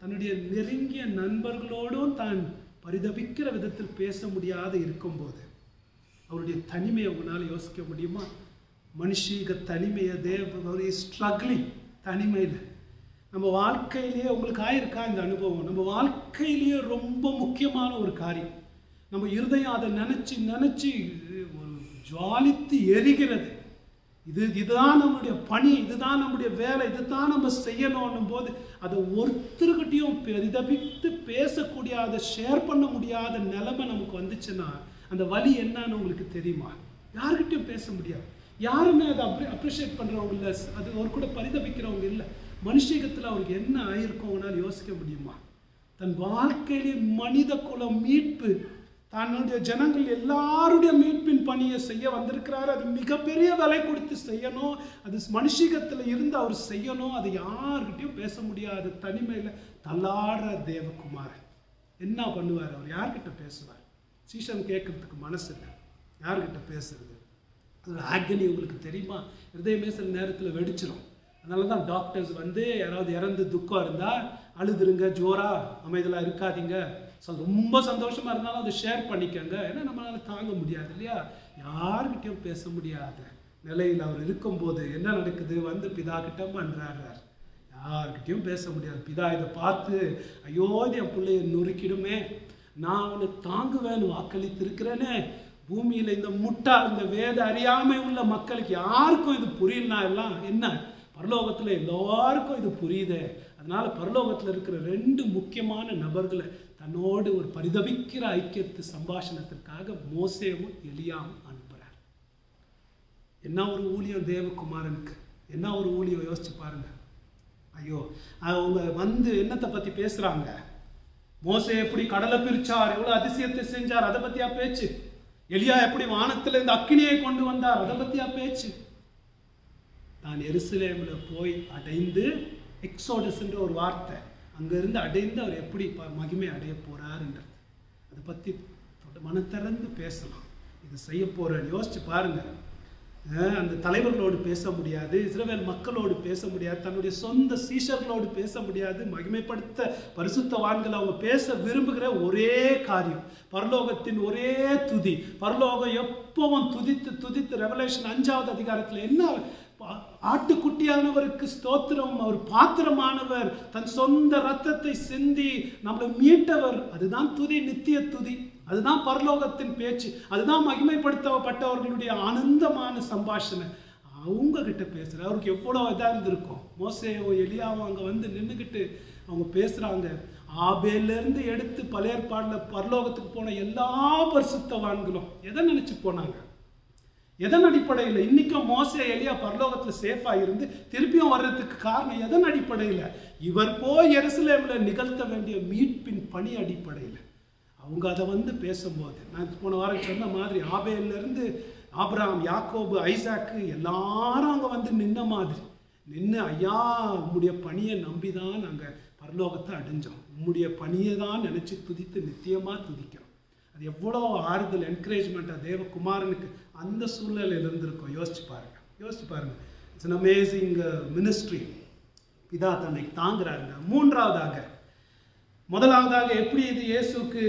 தன்னுடைய நெருங்கிய நண்பர்களோடும் தான் பரிதபிக்கிற விதத்தில் பேச முடியாத இருக்கும்போது அவருடைய தனிமையை உங்களால் யோசிக்க முடியுமா? மனுஷீக தனிமையை தேவ அவருடைய ஸ்ட்ரகிளிங் தனிமையில். நம்ம வாழ்க்கையிலேயே உங்களுக்கு ஆயிருக்கா இந்த அனுபவம்? நம்ம வாழ்க்கையிலேயே ரொம்ப முக்கியமான ஒரு காரியம். நம்ம இருதயம் அதை நினச்சி நினச்சி ஒரு ஜுவாலித்து எரிகிறது. இது இதுதான் நம்முடைய பணி இதுதான் நம்முடைய வேலை இதுதான் நம்ம செய்யணும்னும் போது அதை ஒருத்தர் யார்கிட்டையும் பெரிதபித்து பேசக்கூடிய ஷேர் பண்ண முடியாத நிலைமை நமக்கு வந்துச்சுன்னா அந்த வழி என்னன்னு உங்களுக்கு தெரியுமா? யார்கிட்டையும் பேச முடியாது. யாருமே அதை அப்ரி அப்ரிஷியேட் பண்ணுறவங்க இல்லை அது அவர் கூட பரிதபிக்கிறவங்க இல்லை. மனுஷகத்தில் அவருக்கு என்ன ஆயிருக்கும் யோசிக்க முடியுமா? தன் வாழ்க்கையிலே மனித குலம் மீட்பு தன்னுடைய ஜனங்கள் எல்லாருடைய மீட்பின் பணியை செய்ய வந்திருக்கிறாரு. அது மிகப்பெரிய விலை கொடுத்து செய்யணும். அது மனுஷிகத்தில் இருந்து அவர் செய்யணும். அது யாருக்கிட்டையும் பேச முடியாத. தனிமையில் தள்ளாடுற தேவகுமாரன். என்ன பண்ணுவார் அவர்? யார்கிட்ட பேசுவார்? சீசன் கேட்கறதுக்கு மனசு இல்லை. யார்கிட்ட பேசுறது? அதோட ஆக்னி உங்களுக்கு தெரியுமா? இருதயமே சில நேரத்தில் வெடிச்சிடும் அதனால தான் டாக்டர்ஸ் வந்து யாராவது இறந்து துக்கம் இருந்தால் அழுதுருங்க ஜோரா அமைதலாக இருக்காதீங்க. ஸோ ரொம்ப சந்தோஷமாக இருந்தாலும் அதை ஷேர் பண்ணிக்கங்க. ஏன்னா நம்மளால தாங்க முடியாது இல்லையா? யார்கிட்டயும் பேச முடியாத நிலையில் அவர் இருக்கும்போது என்ன நடக்குது? வந்து பிதா கிட்ட பண்ணுறாரு யார்கிட்டயும் பேச முடியாது. பிதா இதை பார்த்து ஐயோ இது என் பிள்ளைய நொறுக்கிடுமே. நான் அவனை தாங்குவேன்னு வாக்களித்திருக்கிறேனே. பூமியில் இந்த முட்டா இந்த வேத அறியாமை உள்ள மக்களுக்கு யாருக்கும் இது புரியலனா எல்லாம் என்ன? பரலோகத்தில் எல்லாருக்கும் இது புரியுது. அதனால் பரலோகத்தில் இருக்கிற ரெண்டு முக்கியமான நபர்களை தன்னோடு ஒரு பரிதபிக்கிற ஐக்கியத்து சம்பாஷணத்திற்காக மோசேவும் எலியாவும் அனுப்புகிறார் என்ன ஒரு ஊழியம் தேவகுமாரனுக்கு? என்ன ஒரு ஊழியம் யோசிச்சு பாருங்க. ஐயோ அவங்க வந்து என்னத்தை பற்றி பேசுகிறாங்க மோசை எப்படி கடலை பிரிச்சார் எவ்வளோ அதிசயத்தை செஞ்சார் அதை பற்றியா பேச்சு? எலியா எப்படி வானத்துல இந்த அக்கினியை கொண்டு வந்தார் அதை பற்றியா பேச்சு? நான் எருசலேமில் போய் அடைந்து எக்ஸோடஸ்ன்ற ஒரு வார்த்தை. அங்கேருந்து அடைந்து அவர் எப்படி ப- மகிமை அடைய போகிறாருன்றது அதை பற்றி மனத்திறந்து பேசலாம். இதை செய்ய போகிறேன் யோசிச்சு பாருங்கள் அந்த தலைவர்களோடு பேச முடியாது இஸ்ரவேல் மக்களோடு பேச முடியாது தன்னுடைய சொந்த சீஷர்களோடு பேச முடியாது மகிமைப்படுத்த பரிசுத்தவான்கள் அவங்க பேச விரும்புகிற ஒரே காரியம். பரலோகத்தின் ஒரே துதி. பரலோகம் எப்பவும் துதித்து துதித்து ரெவலேஷன் அஞ்சாவது அதிகாரத்தில் என்ன ஆட்டுக்குட்டியானவருக்கு ஸ்தோத்திரம் அவர் பாத்திரமானவர் தன் சொந்த ரத்தத்தை சிந்தி நம்மளை மீட்டவர். அதுதான் துதி நித்திய துதி. அதுதான் பரலோகத்தின் பேச்சு. அதுதான் மகிமைப்படுத்தப்பட்டவர்களுடைய ஆனந்தமான சம்பாஷணை. அவங்க கிட்ட பேசுகிற அவருக்கு எவ்வளோ இதாக இருந்திருக்கும். மோசையோ எலியாவோ அங்கே வந்து நின்றுக்கிட்டு அவங்க பேசுகிறாங்க ஆபேலேருந்து எடுத்து பழைய ஏற்பாடில் பரலோகத்துக்கு போன எல்லா பரிசுத்தவான்களும் எதை நினச்சி போனாங்க? எதன் அடிப்படையில்? இன்னைக்கும் மோசே எலியா பரலோகத்தில் சேஃபா இருந்து திருப்பியும் வர்றதுக்கு காரணம் எதன் அடிப்படையில்? இவர் போய் எருசலேமில் நிகழ்த்த வேண்டிய மீட்பின் பணி அடிப்படையில். அவங்க அதை வந்து பேசும்போது நான் போன வாரம் சொன்ன மாதிரி ஆபேலேருந்து ஆப்ராம் யாக்கோபு ஐசாக்கு எல்லாரும் அங்கே வந்து நின்ன மாதிரி. நின்று ஐயா உம்முடைய பணியை நம்பி தான் நாங்கள் பரலோகத்தை அடைஞ்சோம். உம்முடைய பணியை தான் நினச்சி துதித்து நித்தியமாக துதிக்கணும் அது எவ்வளோ ஆறுதல் என்கரேஜ்மெண்ட்டாக தேவகுமாரனுக்கு அந்த சூழ்நிலையில் இருந்திருக்கும் யோசிச்சு பாருங்க. யோசிச்சு பாருங்க. இட்ஸ் அன் அமேசிங் மினிஸ்ட்ரி பிதா தன்னை தாங்குறாருங்க. மூன்றாவதாக முதலாவதாக எப்படி இது இயேசுக்கு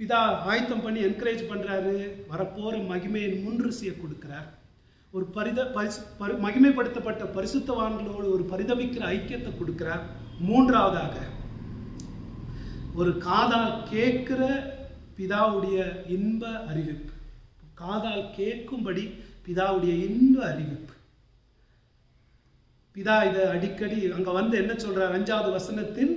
பிதா ஆயத்தம் பண்ணி என்கரேஜ் பண்றாரு? வரப்போகிற மகிமையின் முன்ருசியை கொடுக்குறார். ஒரு பரித பரிசு பரி மகிமைப்படுத்தப்பட்ட பரிசுத்தவான்களோடு ஒரு பரிதவிக்கிற ஐக்கியத்தை கொடுக்குறார். மூன்றாவதாக ஒரு காதால் கேட்குற பிதாவுடைய இன்ப அறிவிப்பு. காதால் கேட்கும்படி பிதாவுடைய இன்ப அறிவிப்பு. பிதா இதை அடிக்கடி அங்க வந்து என்ன சொல்றார்? அஞ்சாவது வசனத்தில்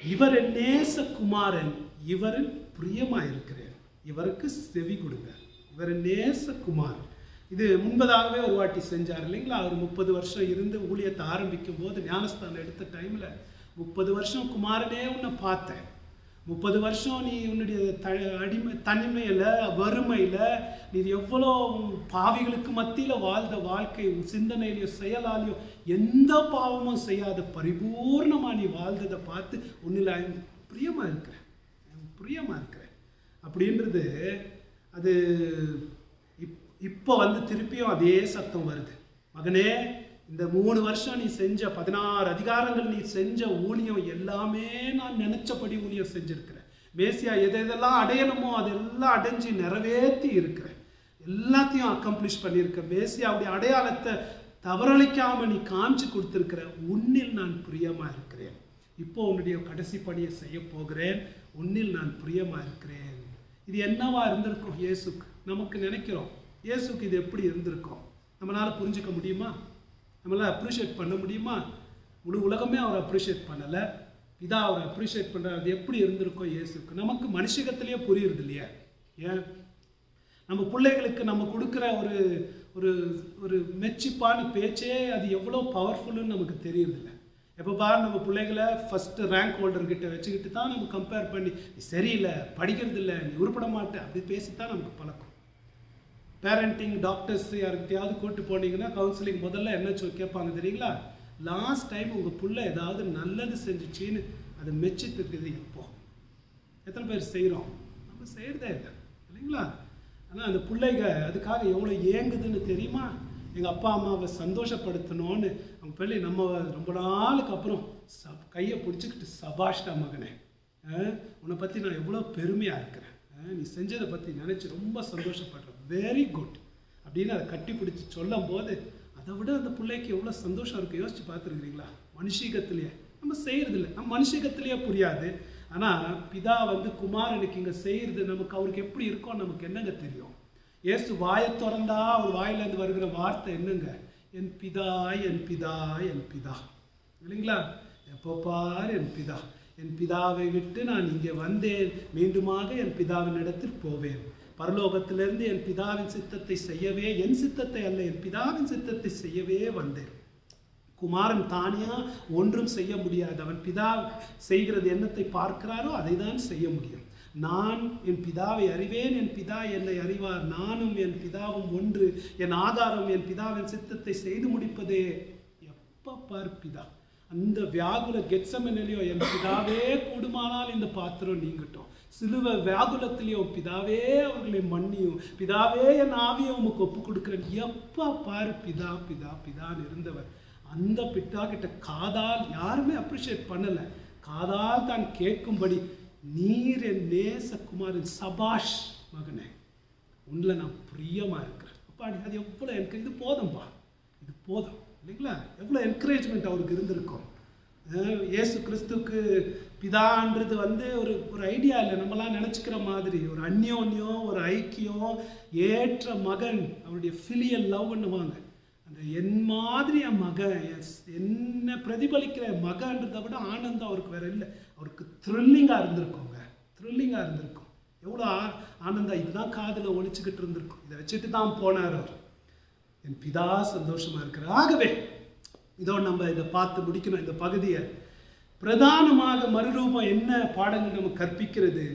இவர் நேச குமாரன் இவரில் பிரியமா இருக்கிறேன் இவருக்கு செவி கொடுங்க இவர் நேச குமார் இது முன்பதாகவே ஒரு வாட்டி செஞ்சார் இல்லைங்களா? அவர் முப்பது வருஷம் இருந்து ஊழியத்தை ஆரம்பிக்கும் போது ஞானஸ்தானம் எடுத்த டைம்ல முப்பது வருஷம் குமாரனே உன்னை பார்த்தேன். முப்பது வருஷம் நீ உன்னுடைய த அடிமை தனிமையில் வறுமையில் நீ எவ்வளோ பாவிகளுக்கு மத்தியில் வாழ்ந்த வாழ்க்கை சிந்தனையிலையோ செயலாலையோ எந்த பாவமும் செய்யாத பரிபூர்ணமாக நீ வாழ்ந்ததை பார்த்து உன்னில் பிரியமாக இருக்கிறேன். பிரியமாக இருக்கிறேன். அப்படின்றது அது இப் இப்போ வந்து திருப்பியும் அதே சத்தம் வருது. மகனே இந்த மூணு வருஷம் நீ செஞ்ச பதினாறு அதிகாரங்கள் நீ செஞ்ச ஊழியம் எல்லாமே நான் நினைச்சபடி ஊழியம் செஞ்சிருக்கிறேன். மேசியா எதை எதெல்லாம் அடையணுமோ அதெல்லாம் அடைஞ்சு நிறைவேற்றி இருக்கிறேன். எல்லாத்தையும் அக்கம்ப்ளிஷ் பண்ணியிருக்க மேசியாவுடைய அடையாளத்தை தவறளிக்காம நீ காமிச்சு கொடுத்துருக்கிற உன்னில் நான் பிரியமா இருக்கிறேன். இப்போ உன்னுடைய கடைசி பணியை செய்ய போகிறேன். உன்னில் நான் பிரியமா இருக்கிறேன். இது என்னவா இருந்திருக்கும்? இயேசுக்கு நமக்கு நினைக்கிறோம். இயேசுக்கு இது எப்படி இருந்திருக்கும்? நம்மளால புரிஞ்சுக்க முடியுமா? நம்மளால் அப்ரிஷியேட் பண்ண முடியுமா? முழு உலகமே அவர் அப்ரிஷியேட் பண்ணலை. இதாக அவர் அப்ரிஷியேட் பண்ணுறாரு அது எப்படி இருந்திருக்கோம்? இயேசுக்கு. நமக்கு மனுஷகத்திலேயே புரியுறது இல்லையா. ஏன்? நம்ம பிள்ளைகளுக்கு நம்ம கொடுக்குற ஒரு ஒரு ஒரு மெச்சிப்பான பேச்சே அது எவ்வளோ பவர்ஃபுல்லுன்னு நமக்கு தெரியறதில்ல எப்போ பாரு நம்ம பிள்ளைகளை ஃபஸ்ட்டு ரேங்க் ஹோல்டர்கிட்ட வச்சுக்கிட்டு தான் நம்ம கம்பேர் பண்ணி நீ சரியில்லை படிக்கிறது இல்லை நீ உருப்பட மாட்டேன் அப்படி தான் நமக்கு பழக்கம். பேரண்டிங் டாக்டர்ஸ் யாருக்கிட்டையாவது கூட்டு போனீங்கன்னா கவுன்சிலிங் முதல்ல என்ன கேட்பாங்க தெரியுங்களா? லாஸ்ட் டைம் உங்கள் புள்ள ஏதாவது நல்லது செஞ்சுச்சின்னு அதை மெச்சி திட்டுறது எப்போ? எத்தனை பேர் செய்கிறோம் நம்ம செய்கிறதே இல்லை இல்லைங்களா? ஆனால் அந்த பிள்ளைங்க அதுக்காக எவ்வளோ ஏங்குதுன்னு தெரியுமா? எங்கள் அப்பா அம்மாவை சந்தோஷப்படுத்தணும்னு அவங்க பிள்ளை நம்ம ரொம்ப நாளுக்கு அப்புறம் சப் கையை பிடிச்சிக்கிட்டு சபாஷ்டா மகனே உன்னை பற்றி நான் எவ்வளோ பெருமையாக இருக்கிறேன் நீ செஞ்சதை பற்றி நினச்சி ரொம்ப சந்தோஷப்படுறேன் வெரி குட் அப்படின்னு அதை கட்டி பிடிச்சி சொல்லும் போது அதை விட அந்த பிள்ளைக்கு எவ்வளோ சந்தோஷம் இருக்குது யோசிச்சு பார்த்துருக்குறீங்களா? மனுஷீகத்திலேயே. நம்ம செய்கிறதில்ல நம்ம மனுஷீகத்திலேயே புரியாது. ஆனால் பிதா வந்து குமாரனுக்கு இங்கே செய்கிறது நமக்கு அவருக்கு எப்படி இருக்கோ நமக்கு என்னங்க தெரியும்? ஏசு வாயை திறந்தா அவர் வாயிலேருந்து வருகிற வார்த்தை என்னங்க? என் பிதா என் பிதா என் பிதா. இல்லைங்களா? எப்போ பார் என் பிதா. என் பிதாவை விட்டு நான் இங்கே வந்தேன். மீண்டுமாக என் பிதாவின் இடத்தில் போவேன். பரலோகத்திலிருந்து என் பிதாவின் சித்தத்தை செய்யவே என் சித்தத்தை அல்ல என் பிதாவின் சித்தத்தை செய்யவே வந்தேன். குமாரன் தானியா ஒன்றும் செய்ய முடியாது. அவன் பிதா செய்கிறது என்னத்தை பார்க்கிறாரோ அதை தான் செய்ய முடியும். நான் என் பிதாவை அறிவேன் என் பிதா என்னை அறிவார். நானும் என் பிதாவும் ஒன்று. என் ஆதாரம் என் பிதாவின் சித்தத்தை செய்து முடிப்பதே. எப்ப பார் பிதா? அந்த வியாகுல கெட்சமனிலையோ என் பிதாவே கூடுமானால் இந்த பாத்திரம் நீங்கட்டும். சிலுவை வியாகுலத்திலேயோ பிதாவே அவர்களை மன்னியும். பிதாவே என் ஆவியை உமக்கு ஒப்பு கொடுக்குறேன் எப்போ பாரு பிதா பிதா பிதான்னு இருந்தவர். அந்த பிட்டா கிட்ட காதால் யாருமே அப்ரிஷியேட் பண்ணலை. காதால் தான் கேட்கும்படி நீர் என் நேசகுமாரின் சபாஷ் மகனே உன்னில் நான் பிரியமாக இருக்கிறேன். அப்பா நீ அது எவ்வளோ எனக்கு இது போதும்பா. இது போதும் இல்லைங்களா? எவ்வளோ என்கரேஜ்மெண்ட் அவருக்கு இருந்திருக்கும். இயேசு கிறிஸ்துவுக்கு பிதான்றது வந்து ஒரு ஒரு ஐடியா இல்லை. நம்மலாம் நினச்சிக்கிற மாதிரி. ஒரு அந்யோன்யம் ஒரு ஐக்கியம் ஏற்ற மகன் அவருடைய ஃபிலியல் லவ்ன்னுவாங்க அந்த என் மாதிரி என் மகன் எஸ் என்ன பிரதிபலிக்கிற மகன்றதை விட ஆனந்தம் அவருக்கு வேற இல்லை. அவருக்கு த்ரில்லிங்காக இருந்திருக்குங்க. த்ரில்லிங்காக இருந்திருக்கும். எவ்வளோ ஆ- ஆனந்தம். இதுதான் காதில் ஒழிச்சுக்கிட்டு இருந்திருக்கும். இதை வச்சுட்டு தான் போனார் அவர். என் பிதா சந்தோஷமாக இருக்கிறார். ஆகவே இதோ நம்ம இதை பார்த்து முடிக்கணும். இந்த பகுதியை பிரதானமாக மறுரூபம் என்ன பாடங்கள் நம்ம கற்பிக்கிறது?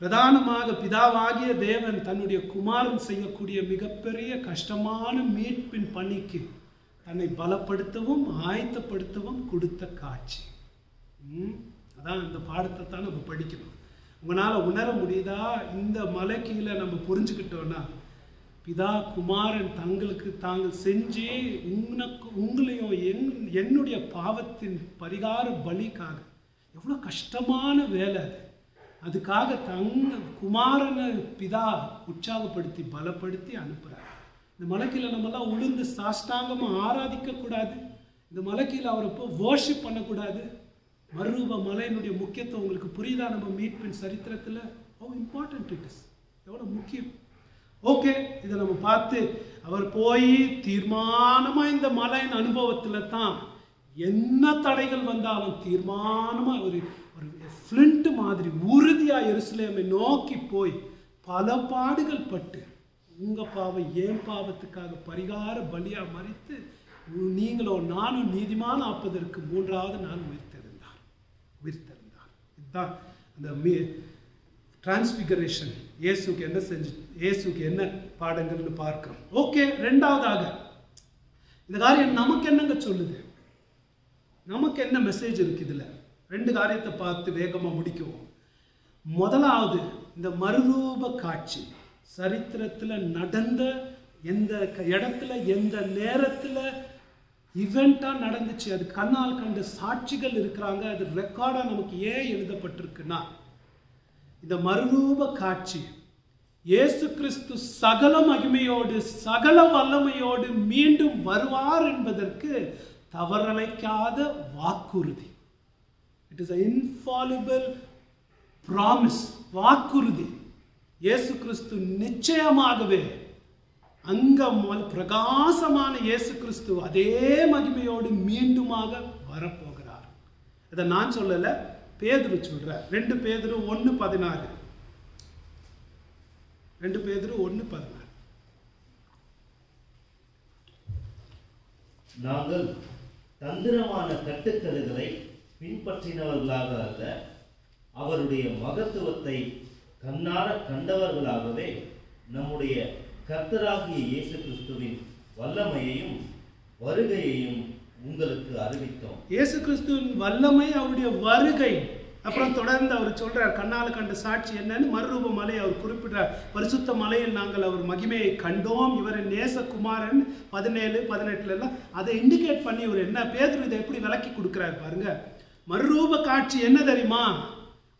பிரதானமாக பிதாவாகிய தேவன் தன்னுடைய குமாரன் செய்யக்கூடிய மிகப்பெரிய கஷ்டமான மீட்பின் பணிக்கு தன்னை பலப்படுத்தவும் ஆயத்தப்படுத்தவும் கொடுத்த காட்சி. அதான் இந்த பாடத்தை தான் நம்ம படிக்கணும். உங்களால் உணர முடியுதா? இந்த மலை கீழே நம்ம புரிஞ்சுக்கிட்டோன்னா பிதா குமாரன் தங்களுக்கு தாங்கள் செஞ்சு உனக்கு உங்களையும் என் என்னுடைய பாவத்தின் பரிகார பலிக்காக. எவ்வளோ கஷ்டமான வேலை அது. அதுக்காக தங்க குமாரனை பிதா உற்சாகப்படுத்தி பலப்படுத்தி அனுப்புகிறார் இந்த மலைக்கீழ நம்மலாம் உளுந்து சாஷ்டாங்கமாக ஆராதிக்கக்கூடாது. இந்த மலைக்கீழ அவரை இப்போ வோர்ஷிப் பண்ணக்கூடாது. மறுரூப மலையினுடைய முக்கியத்துவம் உங்களுக்கு புரியுதா நம்ம மீட்பின் சரித்திரத்தில்? ஓ இம்பார்ட்டன்ட் இட் இஸ் எவ்வளோ முக்கியம். ஓகே இதை நம்ம பார்த்து அவர் போய் தீர்மானமாக இந்த மலையின் அனுபவத்தில் தான் என்ன தடைகள் வந்தாலும் தீர்மானமாக ஒரு ஒரு ஃப்ளிண்ட் மாதிரி உறுதியாக எருசலேமை நோக்கி போய் பல பாடுகள் பட்டு உங்கள் பாவம் ஏன் பாவத்துக்காக பரிகார பலியாக மறித்து நீங்களோ நானும் நீதிமான ஆப்பதற்கு மூன்றாவது நாள் உயிர்த்தெழுந்தார். உயிர்த்தெழுந்தார். இதுதான் அந்த மீ டிரான்ஸ்பிகரேஷன் இயேசுக்கு என்ன செஞ்சு இயேசுக்கு என்ன பாடங்கள்னு பார்க்கிறோம். ஓகே ரெண்டாவதாக. இந்த காரியம் நமக்கு என்னங்க சொல்லுது? நமக்கு என்ன மெசேஜ் இருக்கு இதில்? ரெண்டு காரியத்தை பார்த்து வேகமாக முடிக்குவோம். முதலாவது இந்த மறுரூப காட்சி. சரித்திரத்தில் நடந்த எந்த க- இடத்துல எந்த நேரத்தில் இவெண்ட்டாக நடந்துச்சு அது கண்ணால் கண்ட சாட்சிகள் இருக்கிறாங்க அது ரெக்கார்டாக நமக்கு ஏன் எழுதப்பட்டிருக்குன்னா இந்த மறுரூப காட்சி இயேசு கிறிஸ்து சகல மகிமையோடு சகல வல்லமையோடு மீண்டும் வருவார் என்பதற்கு தவறலைக்காத வாக்குறுதி. இட் இஸ் இன்ஃபாலிபிள் ப்ராமிஸ் வாக்குறுதி. இயேசு கிறிஸ்து நிச்சயமாகவே அங்க பிரகாசமான இயேசு கிறிஸ்து அதே மகிமையோடு மீண்டுமாக வரப்போகிறார். இதை நான் சொல்லலை பேதுரு சொல்கிறார் ரெண்டு பேதுரு ஒன்று பதினாறு. ரெண்டு பேதுரு ஒன்று பதினாறு. நாங்கள் தந்திரமான கட்டுக்கதைகளை பின்பற்றினவர்களாக அல்ல அவருடைய மகத்துவத்தை கண்ணார கண்டவர்களாகவே நம்முடைய கர்த்தராகிய இயேசு கிறிஸ்துவின் வல்லமையையும் வருகையையும் உங்களுக்கு அறிவித்தோம். இயேசு கிறிஸ்துவின் வல்லமை அவருடைய வருகை. அப்புறம் தொடர்ந்து அவர் சொல்றார் கண்ணால் கண்ட சாட்சி என்னன்னு மறுரூப மலை அவர் குறிப்பிடுறார். பரிசுத்த மலையில் நாங்கள் அவர் மகிமையை கண்டோம். இவரின் நேசகுமாரன். பதினேழு பதினெட்டுல எல்லாம் அதை இண்டிகேட் பண்ணி இவர் என்ன பேதர் இதை எப்படி விளக்கி கொடுக்குறாரு பாருங்க. மறுரூப காட்சி என்ன தெரியுமா?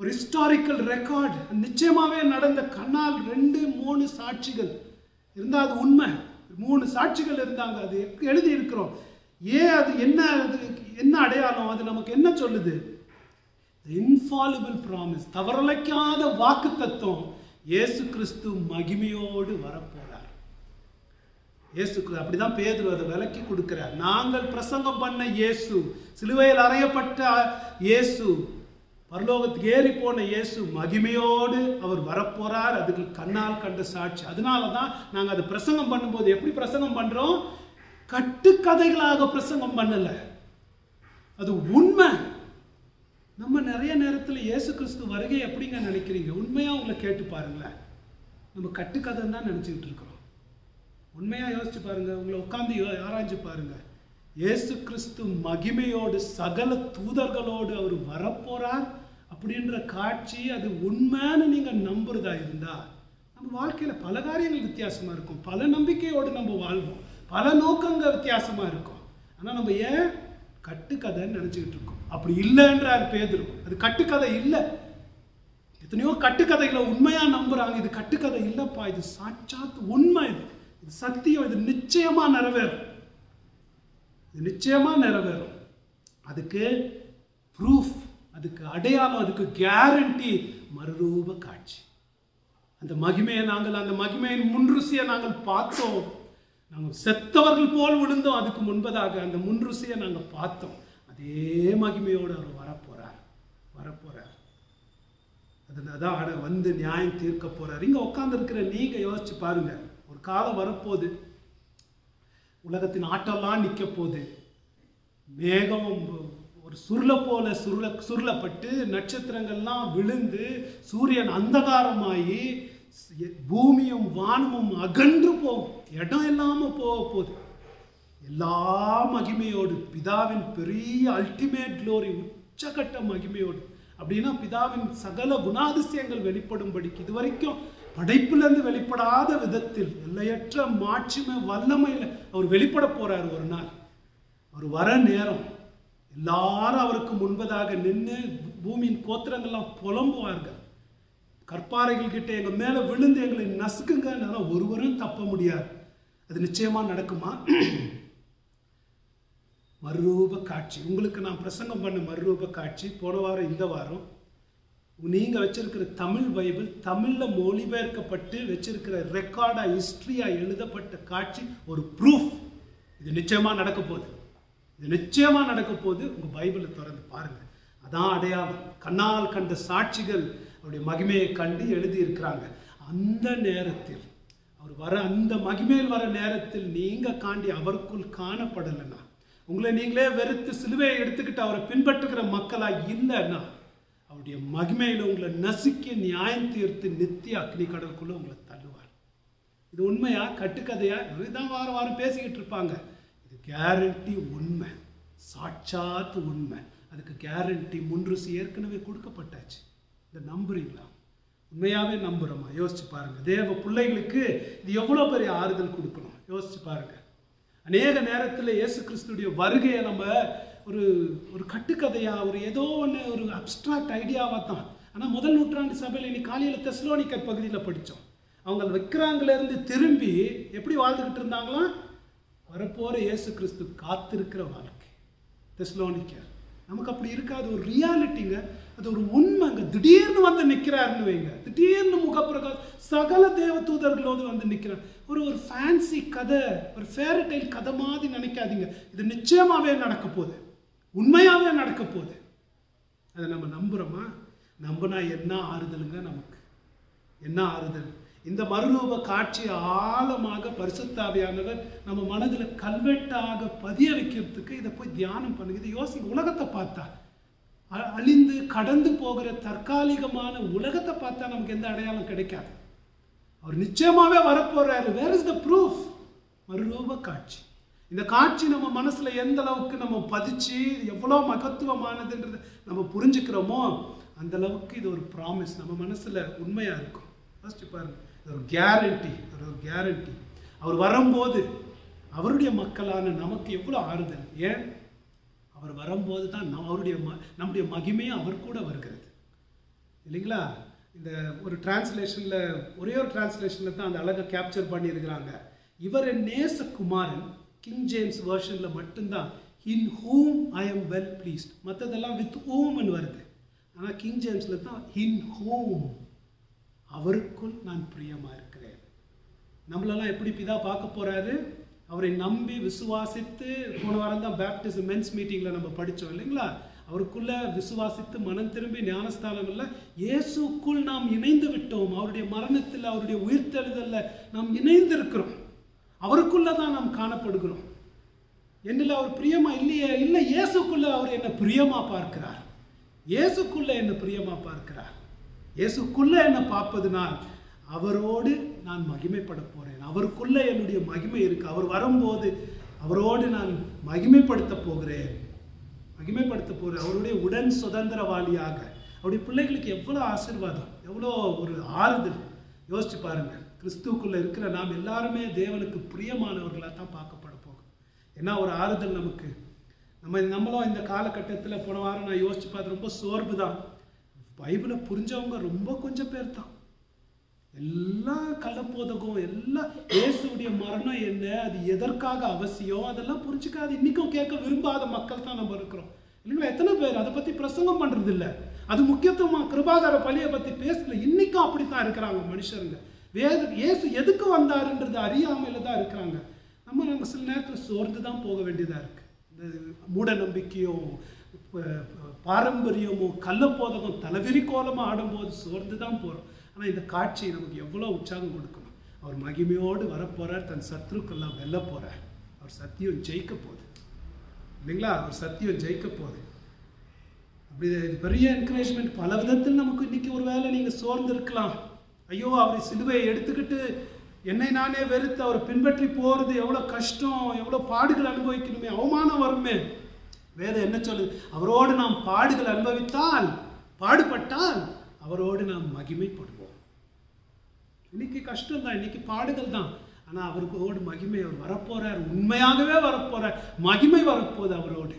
ஒரு ஹிஸ்டாரிக்கல் ரெக்கார்ட் நிச்சயமாவே நடந்த கண்ணால் ரெண்டு மூணு சாட்சிகள். இருந்தால் அது உண்மை. மூணு சாட்சிகள் இருந்தாங்க. அது எழுதி இருக்கிறோம் ஏன் அது என்ன அது என்ன அடையாளம்? அது நமக்கு என்ன சொல்லுது? இன்ஃபாலிபிள் ப்ராமிஸ் தவறலைக்காத வாக்கு தத்துவம் இயேசு கிறிஸ்து மகிமையோடு வரப்போறார். இயேசு அப்படிதான் பேதுரு அதை விலக்கி கொடுக்கிறார். நாங்கள் பிரசங்கம் பண்ண இயேசு சிலுவையில் அறையப்பட்ட இயேசு பரலோகத்துக்கு ஏறி போன இயேசு மகிமையோடு அவர் வரப்போறார். அதுக்கு கண்ணால் கண்ட சாட்சி. அதனால தான் நாங்கள் அதை பிரசங்கம் பண்ணும்போது எப்படி பிரசங்கம் பண்ணுறோம் கட்டுக்கதைகளாக பிரசங்கம் பண்ணல. அது உண்மை. நம்ம நிறைய நேரத்தில் இயேசு கிறிஸ்து வருகை எப்படிங்க நினைக்கிறீங்க? உண்மையாக உங்களை கேட்டு பாருங்களேன். நம்ம கட்டுக்கதைன்னு தான் நினச்சிக்கிட்டு இருக்கிறோம். உண்மையாக யோசிச்சு பாருங்கள் உங்களை உட்காந்து யோ- ஆராய்ஞ்சு பாருங்கள் இயேசு கிறிஸ்து மகிமையோடு சகல தூதர்களோடு அவர் வரப்போகிறார் அப்படின்ற காட்சி அது உண்மைன்னு நீங்கள் நம்புறதா இருந்தால் நம்ம வாழ்க்கையில் பல காரியங்கள் வித்தியாசமாக இருக்கும். பல நம்பிக்கையோடு நம்ம வாழ்வோம். பல நோக்கங்கள் வித்தியாசமாக இருக்கும். ஆனால் நம்ம ஏன் கட்டுக்கதைன்னு நினச்சிக்கிட்டு இருக்கோம்? அப்படி இல்லைன்றார் பேதரும் அது கட்டுக்கதை இல்லை. எத்தனையோ கட்டுக்கதைகளை உண்மையாக நம்புகிறாங்க இது கட்டுக்கதை இல்லைப்பா. இது சாட்சாத் உண்மை இது. இது சத்தியம். இது நிச்சயமாக நிறைவேறும். இது நிச்சயமாக நிறைவேறும். அதுக்கு ப்ரூஃப் அதுக்கு அடையாளம் அதுக்கு கேரண்டி மறுரூப காட்சி. அந்த மகிமையை நாங்கள் அந்த மகிமையின் முன்ருசியை நாங்கள் பார்த்தோம். நாங்கள் செத்தவர்கள் போல் விழுந்தோம். அதுக்கு முன்பதாக அந்த முன்ருசியை நாங்கள் பார்த்தோம். அதே மகிமையோடு அவர் வரப்போறார். வரப்போறார். அதனால தான் ஆட வந்து நியாயம் தீர்க்க போறார். இங்கே உட்காந்துருக்கிற நீங்கள் நீங்க யோசிச்சு பாருங்க. ஒரு காலம் வரப்போகுது. உலகத்தின் ஆட்டம்லாம் நிற்க போகுது. மேகம் ஒரு சுருளை போல சுருள சுருளப்பட்டு நட்சத்திரங்கள்லாம் விழுந்து சூரியன் அந்தகாரமாகி பூமியும் வானமும் அகன்று போகும். இடம் இல்லாமல் போக போகுது. எல்லா மகிமையோடு பிதாவின் பெரிய அல்டிமேட் க்ளோரி உச்சகட்ட மகிமையோடு. அப்படின்னா பிதாவின் சகல குணாதிசயங்கள் வெளிப்படும்படிக்கு இது வரைக்கும் படைப்பிலிருந்து வெளிப்படாத விதத்தில் எல்லையற்ற மாட்சிமை வல்லமையில் அவர் வெளிப்பட போகிறார் ஒரு நாள். அவர் வர நேரம். எல்லாரும் அவருக்கு முன்பதாக நின்று பூமியின் கோத்திரங்கள்லாம் புலம்புவார்கள். கற்பாறைகள் கிட்ட எங்கள் மேலே விழுந்து எங்களை நசுக்குங்க ஒருவரும் தப்ப முடியாது. அது நிச்சயமாக நடக்குமா? மறுரூப காட்சி. உங்களுக்கு நான் பிரசங்கம் பண்ண மறுரூப காட்சி. போன வாரம் இந்த வாரம். நீங்கள் வச்சிருக்கிற தமிழ் பைபிள் தமிழில் மொழிபெயர்க்கப்பட்டு வச்சிருக்கிற ரெக்கார்டாக ஹிஸ்ட்ரியாக எழுதப்பட்ட காட்சி ஒரு ப்ரூஃப் இது நிச்சயமாக நடக்க போகுது. இது நிச்சயமாக நடக்க போகுது. உங்கள் பைபிளை திறந்து பாருங்கள் அதான் அடையாளம். கண்ணால் கண்ட சாட்சிகள் அவருடைய மகிமையை கண்டு எழுதி இருக்கிறாங்க அந்த நேரத்தில் அவர் வர அந்த மகிமையில் வர நேரத்தில் நீங்கள் காண்டி அவருக்குள் காணப்படலைன்னா உங்களை நீங்களே வெறுத்து சிலுவையை எடுத்துக்கிட்டு அவரை பின்பற்றுகிற மக்களாக இல்லைன்னா அவருடைய மகிமையில் உங்களை நசுக்கி நியாயம் தீர்த்து நித்திய அக்னி கடலுக்குள்ள உங்களை தள்ளுவார். இது உண்மையா? கட்டுக்கதையா? இதுதான் வாரம் வாரம் பேசிக்கிட்டு இருப்பாங்க. இது கேரண்டி உண்மை. சாட்சாத் உண்மை. அதுக்கு கேரண்டி முன்றுசு ஏற்கனவே கொடுக்கப்பட்டாச்சு. இதை நம்புறீங்களா? உண்மையாகவே நம்புகிறோமா யோசிச்சு பாருங்க. தேவ பிள்ளைகளுக்கு இது எவ்வளோ பெரிய ஆறுதல் கொடுக்கணும்? யோசிச்சு பாருங்க. அநேக நேரத்தில் இயேசு கிறிஸ்துடைய வருகையை நம்ம ஒரு ஒரு கட்டுக்கதையாக ஒரு ஏதோ ஒன்று ஒரு அப்ட்ராக்ட் ஐடியாவாக தான். ஆனால் முதல் நூற்றாண்டு சபையில் இன்னைக்கு காலையில் தெஸ்லோனிக்கர் பகுதியில் படித்தோம் அவங்க வைக்கிறாங்கலேருந்து திரும்பி எப்படி வாழ்ந்துக்கிட்டு இருந்தாங்களாம்? வரப்போற இயேசு கிறிஸ்து காத்திருக்கிற வாழ்க்கை. தெஸ்லோனிக்கர் நமக்கு அப்படி இருக்காது ஒரு ரியாலிட்டிங்க அது ஒரு உண்மைங்க. திடீர்னு வந்து நிற்கிறாருன்னு வைங்க. திடீர்னு முகப்பிரகாஷ் சகல தேவ தூதர்களோடு வந்து நிற்கிறார் ஒரு ஒரு ஃபேன்சி கதை ஒரு ஃபேரடைல் கதை மாதிரி நினைக்காதீங்க. இது நிச்சயமாகவே நடக்க போகுது. உண்மையாகவே நடக்க போகுது. அதை நம்ம நம்புறோமா? நம்பினா என்ன ஆறுதலுங்க நமக்கு? என்ன ஆறுதல்? இந்த மறுரூப காட்சி ஆழமாக பரிசுத்தாவியானவர் நம்ம மனதில் கல்வெட்டாக பதிய வைக்கிறதுக்கு இதை போய் தியானம் பண்ணுங்க. இதை யோசிங்க. உலகத்தை பார்த்தா. அ- அழிந்து கடந்து போகிற தற்காலிகமான உலகத்தை பார்த்தா நமக்கு எந்த அடையாளம் கிடைக்காது. அவர் நிச்சயமாகவே வரப்போறாரு. வேர் இஸ் த ப்ரூஃப் மறுரூப காட்சி. இந்த காட்சி நம்ம மனசில் எந்த அளவுக்கு நம்ம பதிச்சு எவ்வளோ மகத்துவமானதுன்றதை நம்ம புரிஞ்சுக்கிறோமோ அந்த அளவுக்கு இது ஒரு ப்ராமிஸ் நம்ம மனசில் உண்மையாக இருக்கும். ஃபஸ்ட்டு பாருங்க. ஒரு கேரண்டி ஒரு கேரண்டி அவர் வரும்போது அவருடைய மக்களான நமக்கு எவ்வளோ ஆறுதல்? ஏன்? அவர் வரும்போது தான் நம் அவருடைய ம நம்முடைய மகிமையும் அவர் கூட வருகிறது. இல்லைங்களா? இந்த ஒரு டிரான்ஸ்லேஷனில் ஒரே ஒரு டிரான்ஸ்லேஷனில் தான் அந்த அழகை கேப்சர் பண்ணியிருக்கிறாங்க. இவர் என் நேசகுமாரன் கிங் ஜேம்ஸ் வேர்ஷனில் மட்டும்தான் in whom I am well pleased மற்றதெல்லாம் வித் ஹூம்னு வருது. ஆனால் கிங் ஜேம்ஸில் தான் இன் ஹூம் அவருக்குள் நான் பிரியமாக இருக்கிறேன். நம்மளெல்லாம் எப்படி பிதா பார்க்க போகிறாரு அவரை நம்பி விசுவாசித்து போன வாரம் தான் பேப்டிஸ் மென்ஸ் மீட்டிங்கில் நம்ம படித்தோம் இல்லைங்களா? அவருக்குள்ள விசுவாசித்து மனம் திரும்பி ஞானஸ்தானம் இல்லை. இயேசுக்குள் நாம் இணைந்து விட்டோம். அவருடைய மரணத்தில் அவருடைய உயிர்த்தெழுதலில் நாம் இணைந்திருக்கிறோம். அவருக்குள்ளே தான் நாம் காணப்படுகிறோம். என்னில் அவர் பிரியமா இல்லையே? இல்லை இயேசுக்குள்ள அவர் என்னை பிரியமா பார்க்கிறார். இயேசுக்குள்ள என்னை பிரியமா பார்க்கிறார். இயேசுக்குள்ளே என்னை பார்ப்பதுனால் அவரோடு நான் மகிமைப்பட போகிறேன் அவருக்குள்ளே என்னுடைய மகிமை இருக்குது அவர் வரும்போது அவரோடு நான் மகிமைப்படுத்த போகிறேன். மகிமைப்படுத்த போகிறேன் அவருடைய உடன் சுதந்திரவாளியாக. அவருடைய பிள்ளைகளுக்கு எவ்வளோ ஆசீர்வாதம் எவ்வளோ ஒரு ஆறுதல். யோசிச்சு பாருங்கள். கிறிஸ்துவுக்குள்ளே இருக்கிற நாம் எல்லாருமே தேவனுக்கு பிரியமானவர்களாக தான் பார்க்கப்பட போகும் என்ன ஒரு ஆறுதல் நமக்கு? நம்ம நம்மளும் இந்த காலகட்டத்தில் போன வாரம் நான் யோசிச்சு பார்த்து ரொம்ப சோர்வு தான் பைபிளை புரிஞ்சவங்க ரொம்ப கொஞ்சம் பேர் தான் எல்லா கலப்போதகம் எல்லாம் இயேசுடைய மரணம் என்ன அது எதற்காக அவசியம் அதெல்லாம் புரிஞ்சுக்காது இன்றைக்கும் கேட்க விரும்பாத மக்கள் தான் நம்ம இருக்கிறோம். இல்லைங்களா? எத்தனை பேர் அதை பற்றி பிரசங்கம் பண்ணுறது இல்லை அது முக்கியத்துவமாக கிருபாதார பலியை பற்றி பேசல. இன்னைக்கும் அப்படித்தான் இருக்கிறாங்க மனுஷருங்க. வேத இயேசு எதுக்கு வந்தாருன்றது அறியாமையில் தான் இருக்கிறாங்க. நம்ம நம்ம சில நேரத்தில் சோர்ந்து தான் போக வேண்டியதாக இருக்குது இந்த மூட நம்பிக்கையோ பாரம்பரியமும் ப- கள்ளப்போதகம் தலைவிரி கோலமாக ஆடும்போது சோர்ந்து தான் போகிறோம் ஆனால் இந்த காட்சி நமக்கு எவ்வளோ உற்சாகம் கொடுக்கும்? அவர் மகிமையோடு வரப்போகிறார் தன் சத்ருக்கெல்லாம் வெல்ல போகிறார் அவர் சத்தியம் ஜெயிக்க போகுது. இல்லைங்களா? அவர் சத்தியம் ஜெயிக்க போகுது. அப்படி இது பெரிய என்கரேஜ்மெண்ட் பல விதத்தில் நமக்கு இன்னைக்கு ஒரு வேளை நீங்கள் சோர்ந்து இருக்கலாம் ஐயோ அவர் சிலுவையை எடுத்துக்கிட்டு என்னை நானே வெறுத்து அவர் பின்பற்றி போகிறது எவ்வளோ கஷ்டம் எவ்வளோ பாடுகள் அனுபவிக்கணுமே அவமானம் வருமே. வேதம் என்ன சொல்லுது? அவரோடு நாம் பாடுகள் அனுபவித்தால் பாடுபட்டால் அவரோடு நாம் மகிமைப்படுவோம். இன்னைக்கு கஷ்டம் தான் இன்னைக்கு பாடுகள் தான் ஆனால் அவருக்கோடு மகிமை அவர் வரப்போகிறார் உண்மையாகவே வரப்போறார் மகிமை வரப்போகுது அவரோடு.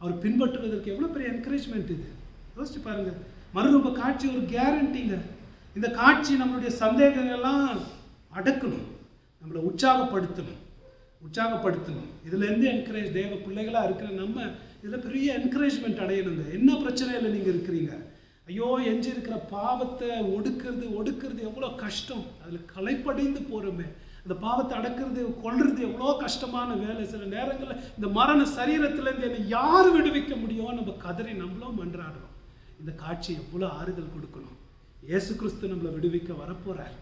அவர் பின்பற்றுவதற்கு எவ்வளோ பெரிய என்கரேஜ்மெண்ட் இது. யோசிச்சு பாருங்க. மறுரூப காட்சி ஒரு கேரண்டிங்க இந்த காட்சி நம்மளுடைய சந்தேகங்கள்லாம் அடக்கணும். நம்மளை உற்சாகப்படுத்தணும். உற்சாகப்படுத்தணும். இதுலேருந்து என்கரேஜ் தேவ பிள்ளைகளாக இருக்கிற நம்ம இதில் பெரிய என்கரேஜ்மெண்ட் அடையணுங்க. என்ன பிரச்சனையில் நீங்கள் இருக்கிறீங்க? ஐயோ எஞ்சி இருக்கிற பாவத்தை ஒடுக்கிறது ஒடுக்கிறது எவ்வளோ கஷ்டம். அதில் களைப்படைந்து போகிறோமே அந்த பாவத்தை அடக்கிறது கொல்றது எவ்வளோ கஷ்டமான வேலை. சில நேரங்களில் இந்த மரண சரீரத்திலேருந்து என்னை யார் விடுவிக்க முடியும் நம்ம கதறி நம்மளும் மன்றாடுறோம். இந்த காட்சி எவ்வளோ ஆறுதல் கொடுக்கணும். இயேசு கிறிஸ்து நம்மளை விடுவிக்க வரப்போகிறார்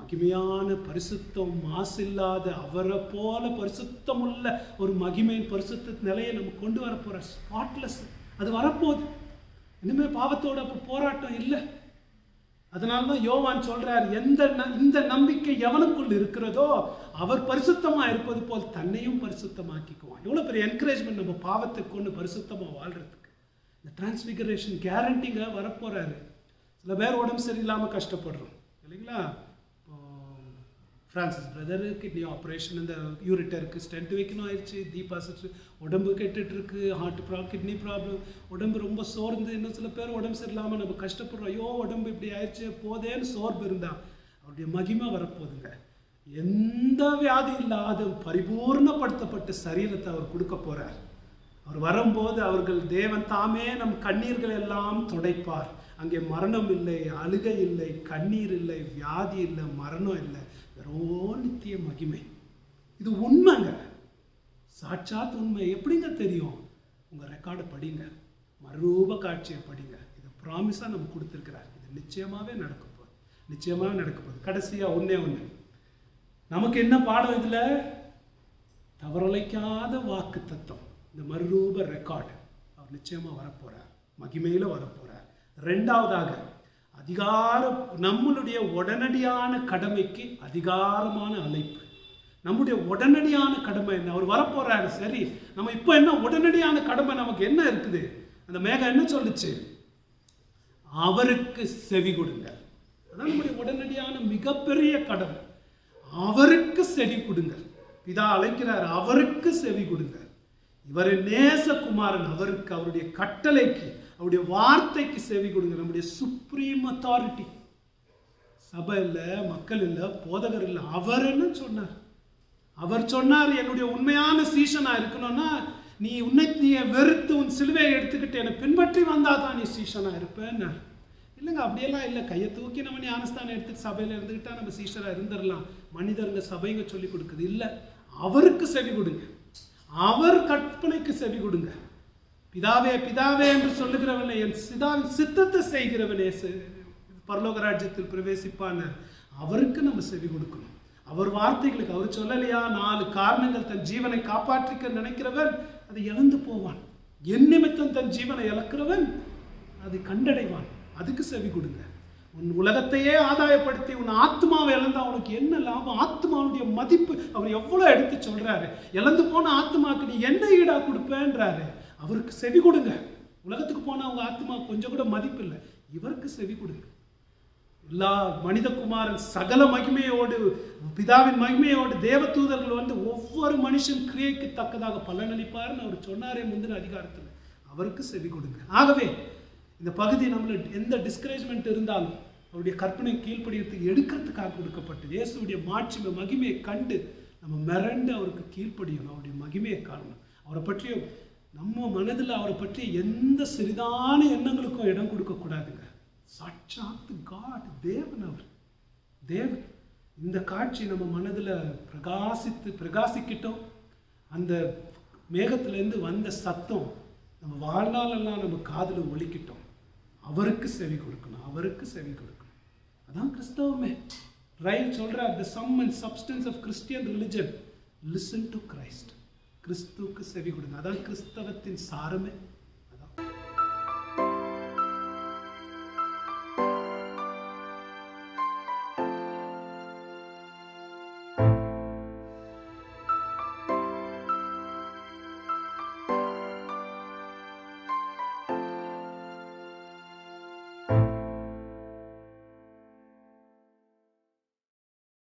மகிமையான பரிசுத்தம் மாசில்லாத அவரை போல பரிசுத்தம் உள்ள ஒரு மகிமையின் பரிசுத்த நிலையை நம்ம கொண்டு வரப்போறார் ஸ்பாட்லெஸ் அது வரப்போகுது. இனிமே பாவத்தோட அப்போ போராட்டம் இல்லை. அதனால தான் யோவான் சொல்றார் எந்த ந- இந்த நம்பிக்கை எவனுக்குள் இருக்கிறதோ அவர் பரிசுத்தமா இருப்பது போல் தன்னையும் பரிசுத்தமாக்கிக்குவான். எவ்வளவு பெரிய என்கரேஜ்மெண்ட் நம்ம பாவத்துக்கு கொண்டு பரிசுத்தமா வாழ்றதுக்கு. இந்த டிரான்ஸ்பிகரேஷன் கேரண்டிங்க வரப்போறாரு. சில பேர் உடம்பு சரியில்லாம கஷ்டப்படுறோம். இல்லைங்களா? ஃப்ரான்சிஸ் பிரதருக்கு கிட்னி ஆப்ரேஷன் இந்த யூரிட்டருக்கு ஸ்டென்ட் வைக்கணும் ஆயிடுச்சு. தீபா சிஸ்டர் உடம்பு கெட்டுட்ருக்கு ஹார்ட் ப்ரா கிட்னி ப்ராப்ளம் உடம்பு ரொம்ப சோர்ந்து இன்னும் சில பேர் உடம்பு சரியில்லாமல் நம்ம கஷ்டப்படுறோம். ஐயோ உடம்பு இப்படி ஆயிடுச்சு போதேன்னு சோர்வு இருந்தா அவருடைய மகிமை வரப்போகுதுங்க. எந்த வியாதி இல்லாத பரிபூர்ணப்படுத்தப்பட்ட சரீரத்தை அவர் கொடுக்க போகிறார் அவர் வரும்போது அவர்கள் தேவன் தாமே நம் கண்ணீர்கள் எல்லாம் துடைப்பார். அங்கே மரணம் இல்லை அழுகை இல்லை கண்ணீர் இல்லை வியாதி இல்லை மரணம் இல்லை. நித்திய மகிமை. இது உண்மைங்க. சாட்சாத் உண்மை. எப்படிங்க தெரியும்? உங்கள் ரெக்கார்டை படிங்க. மறுரூப காட்சியை படிங்க. இது ப்ராமிஸாக நம்ம கொடுத்துருக்கிறார். இது நிச்சயமாகவே நடக்க போகுது. நிச்சயமாக நடக்க போகுது. கடைசியாக ஒன்றே ஒன்று நமக்கு என்ன பாடம் இதில்? தவறலைக்காத வாக்கு தத்துவம். இந்த மறுரூப ரெக்கார்டு அவர் நிச்சயமாக வரப்போகிறார் மகிமையில் வரப்போகிறார் ரெண்டாவதாக அதிகாரம் நம்மளுடைய உடனடியான கடமைக்கு அதிகாரமான அழைப்பு. நம்முடைய உடனடியான கடமை என்ன? அவர் வரப்போறாரு சரி. நம்ம இப்போ என்ன? உடனடியான கடமை நமக்கு என்ன இருக்குது? அந்த மேகம் என்ன சொல்லுச்சு? அவருக்கு செவி கொடுங்க. அதான் நம்முடைய உடனடியான மிகப்பெரிய கடமை. அவருக்கு செவி கொடுங்க. பிதா அழைக்கிறார் அவருக்கு செவி கொடுங்க. இவர் நேசகுமாரன் அவருக்கு அவருடைய கட்டளைக்கு அவருடைய வார்த்தைக்கு செவி கொடுங்க. நம்முடைய சுப்ரீம் அத்தாரிட்டி சபை இல்லை மக்கள் இல்லை போதகர் இல்லை அவர் என்ன சொன்னார்? அவர் சொன்னார் என்னுடைய உண்மையான சீஷனா இருக்கணும்னா நீ உன்னை நீ வெறுத்து உன் சிலுவையை எடுத்துக்கிட்டு என்னை பின்பற்றி வந்தால் தான் நீ சீசனாக இருப்பேன் இல்லைங்க அப்படியெல்லாம் இல்லை. கையை தூக்கி நம்ம ஞானஸ்தானம் எடுத்துட்டு சபையில் இருந்துக்கிட்டால் நம்ம சீஷரா இருந்துடலாம் மனிதருங்க சபைங்க சொல்லி கொடுக்குது. இல்லை அவருக்கு செவி கொடுங்க. அவர் கற்பனைக்கு செவி கொடுங்க. பிதாவே பிதாவே என்று சொல்லுகிறவனே என் சிதாவின் சித்தத்தை செய்கிறவனே செ- பரலோக ராஜ்யத்தில் பிரவேசிப்பான அவருக்கு நம்ம செவி கொடுக்கணும். அவர் வார்த்தைகளுக்கு அவர் சொல்லலையா? நாலு காரணங்கள் தன் ஜீவனை காப்பாற்றிக்க நினைக்கிறவன் அதை இழந்து போவான். என் நிமித்தம் தன் ஜீவனை இழக்கிறவன் அதை கண்டடைவான். அதுக்கு செவி கொடுங்க. உன் உலகத்தையே ஆதாயப்படுத்தி உன் ஆத்மாவை இழந்தா அவனுக்கு என்ன லாபம்? ஆத்மாவுடைய மதிப்பு அவர் எவ்வளோ எடுத்து சொல்றாரு? இழந்து போன ஆத்மாக்கு நீ என்ன ஈடா கொடுப்பேன்றாரு? அவருக்கு செவி கொடுங்க. உலகத்துக்கு போனா அவங்க ஆத்மா கொஞ்சம் கூட மதிப்பு இல்லை. இவருக்கு செவி கொடுங்க. எல்லா மனிதகுமாரன் சகல மகிமையோடு பிதாவின் மகிமையோடு தேவதூதர்கள் வந்து ஒவ்வொரு மனுஷன் கிரியைக்கு தக்கதாக பலனளிப்பார்னு அவர் சொன்னாரே முந்தின அதிகாரத்தில். அவருக்கு செவி கொடுங்க. ஆகவே இந்த பகுதி நம்மள எந்த டிஸ்கரேஜ்மெண்ட் இருந்தாலும் அவருடைய கற்பனை கீழ்ப்படியத்துக்கு எடுக்கிறதுக்காக கொடுக்கப்பட்டது இயேசுடைய மாட்சிமை மகிமையை கண்டு நம்ம மிரண்டு அவருக்கு கீழ்ப்படியணும். அவருடைய மகிமையை காணணும். அவரை பற்றியும் நம்ம மனதில் அவரை பற்றி எந்த சிறிதான எண்ணங்களுக்கும் இடம் கொடுக்கக்கூடாதுங்க. சாட்சாத்து காட் தேவன் அவர். தேவன். இந்த காட்சி நம்ம மனதில் பிரகாசித்து பிரகாசிக்கிட்டோம். அந்த மேகத்துலேருந்து வந்த சத்தம் நம்ம வாழ்நாளெல்லாம் நம்ம காதில் ஒழிக்கிட்டோம் அவருக்கு செவி கொடுக்கணும் அவருக்கு செவி கொடுக்கணும். அதான் கிறிஸ்தவமே. ரைல் சொல்கிறார் the sum and substance of Christian religion listen to Christ கிறிஸ்துவுக்கு செவி கொடுங்க அதான் கிறிஸ்தவத்தின் சாரமே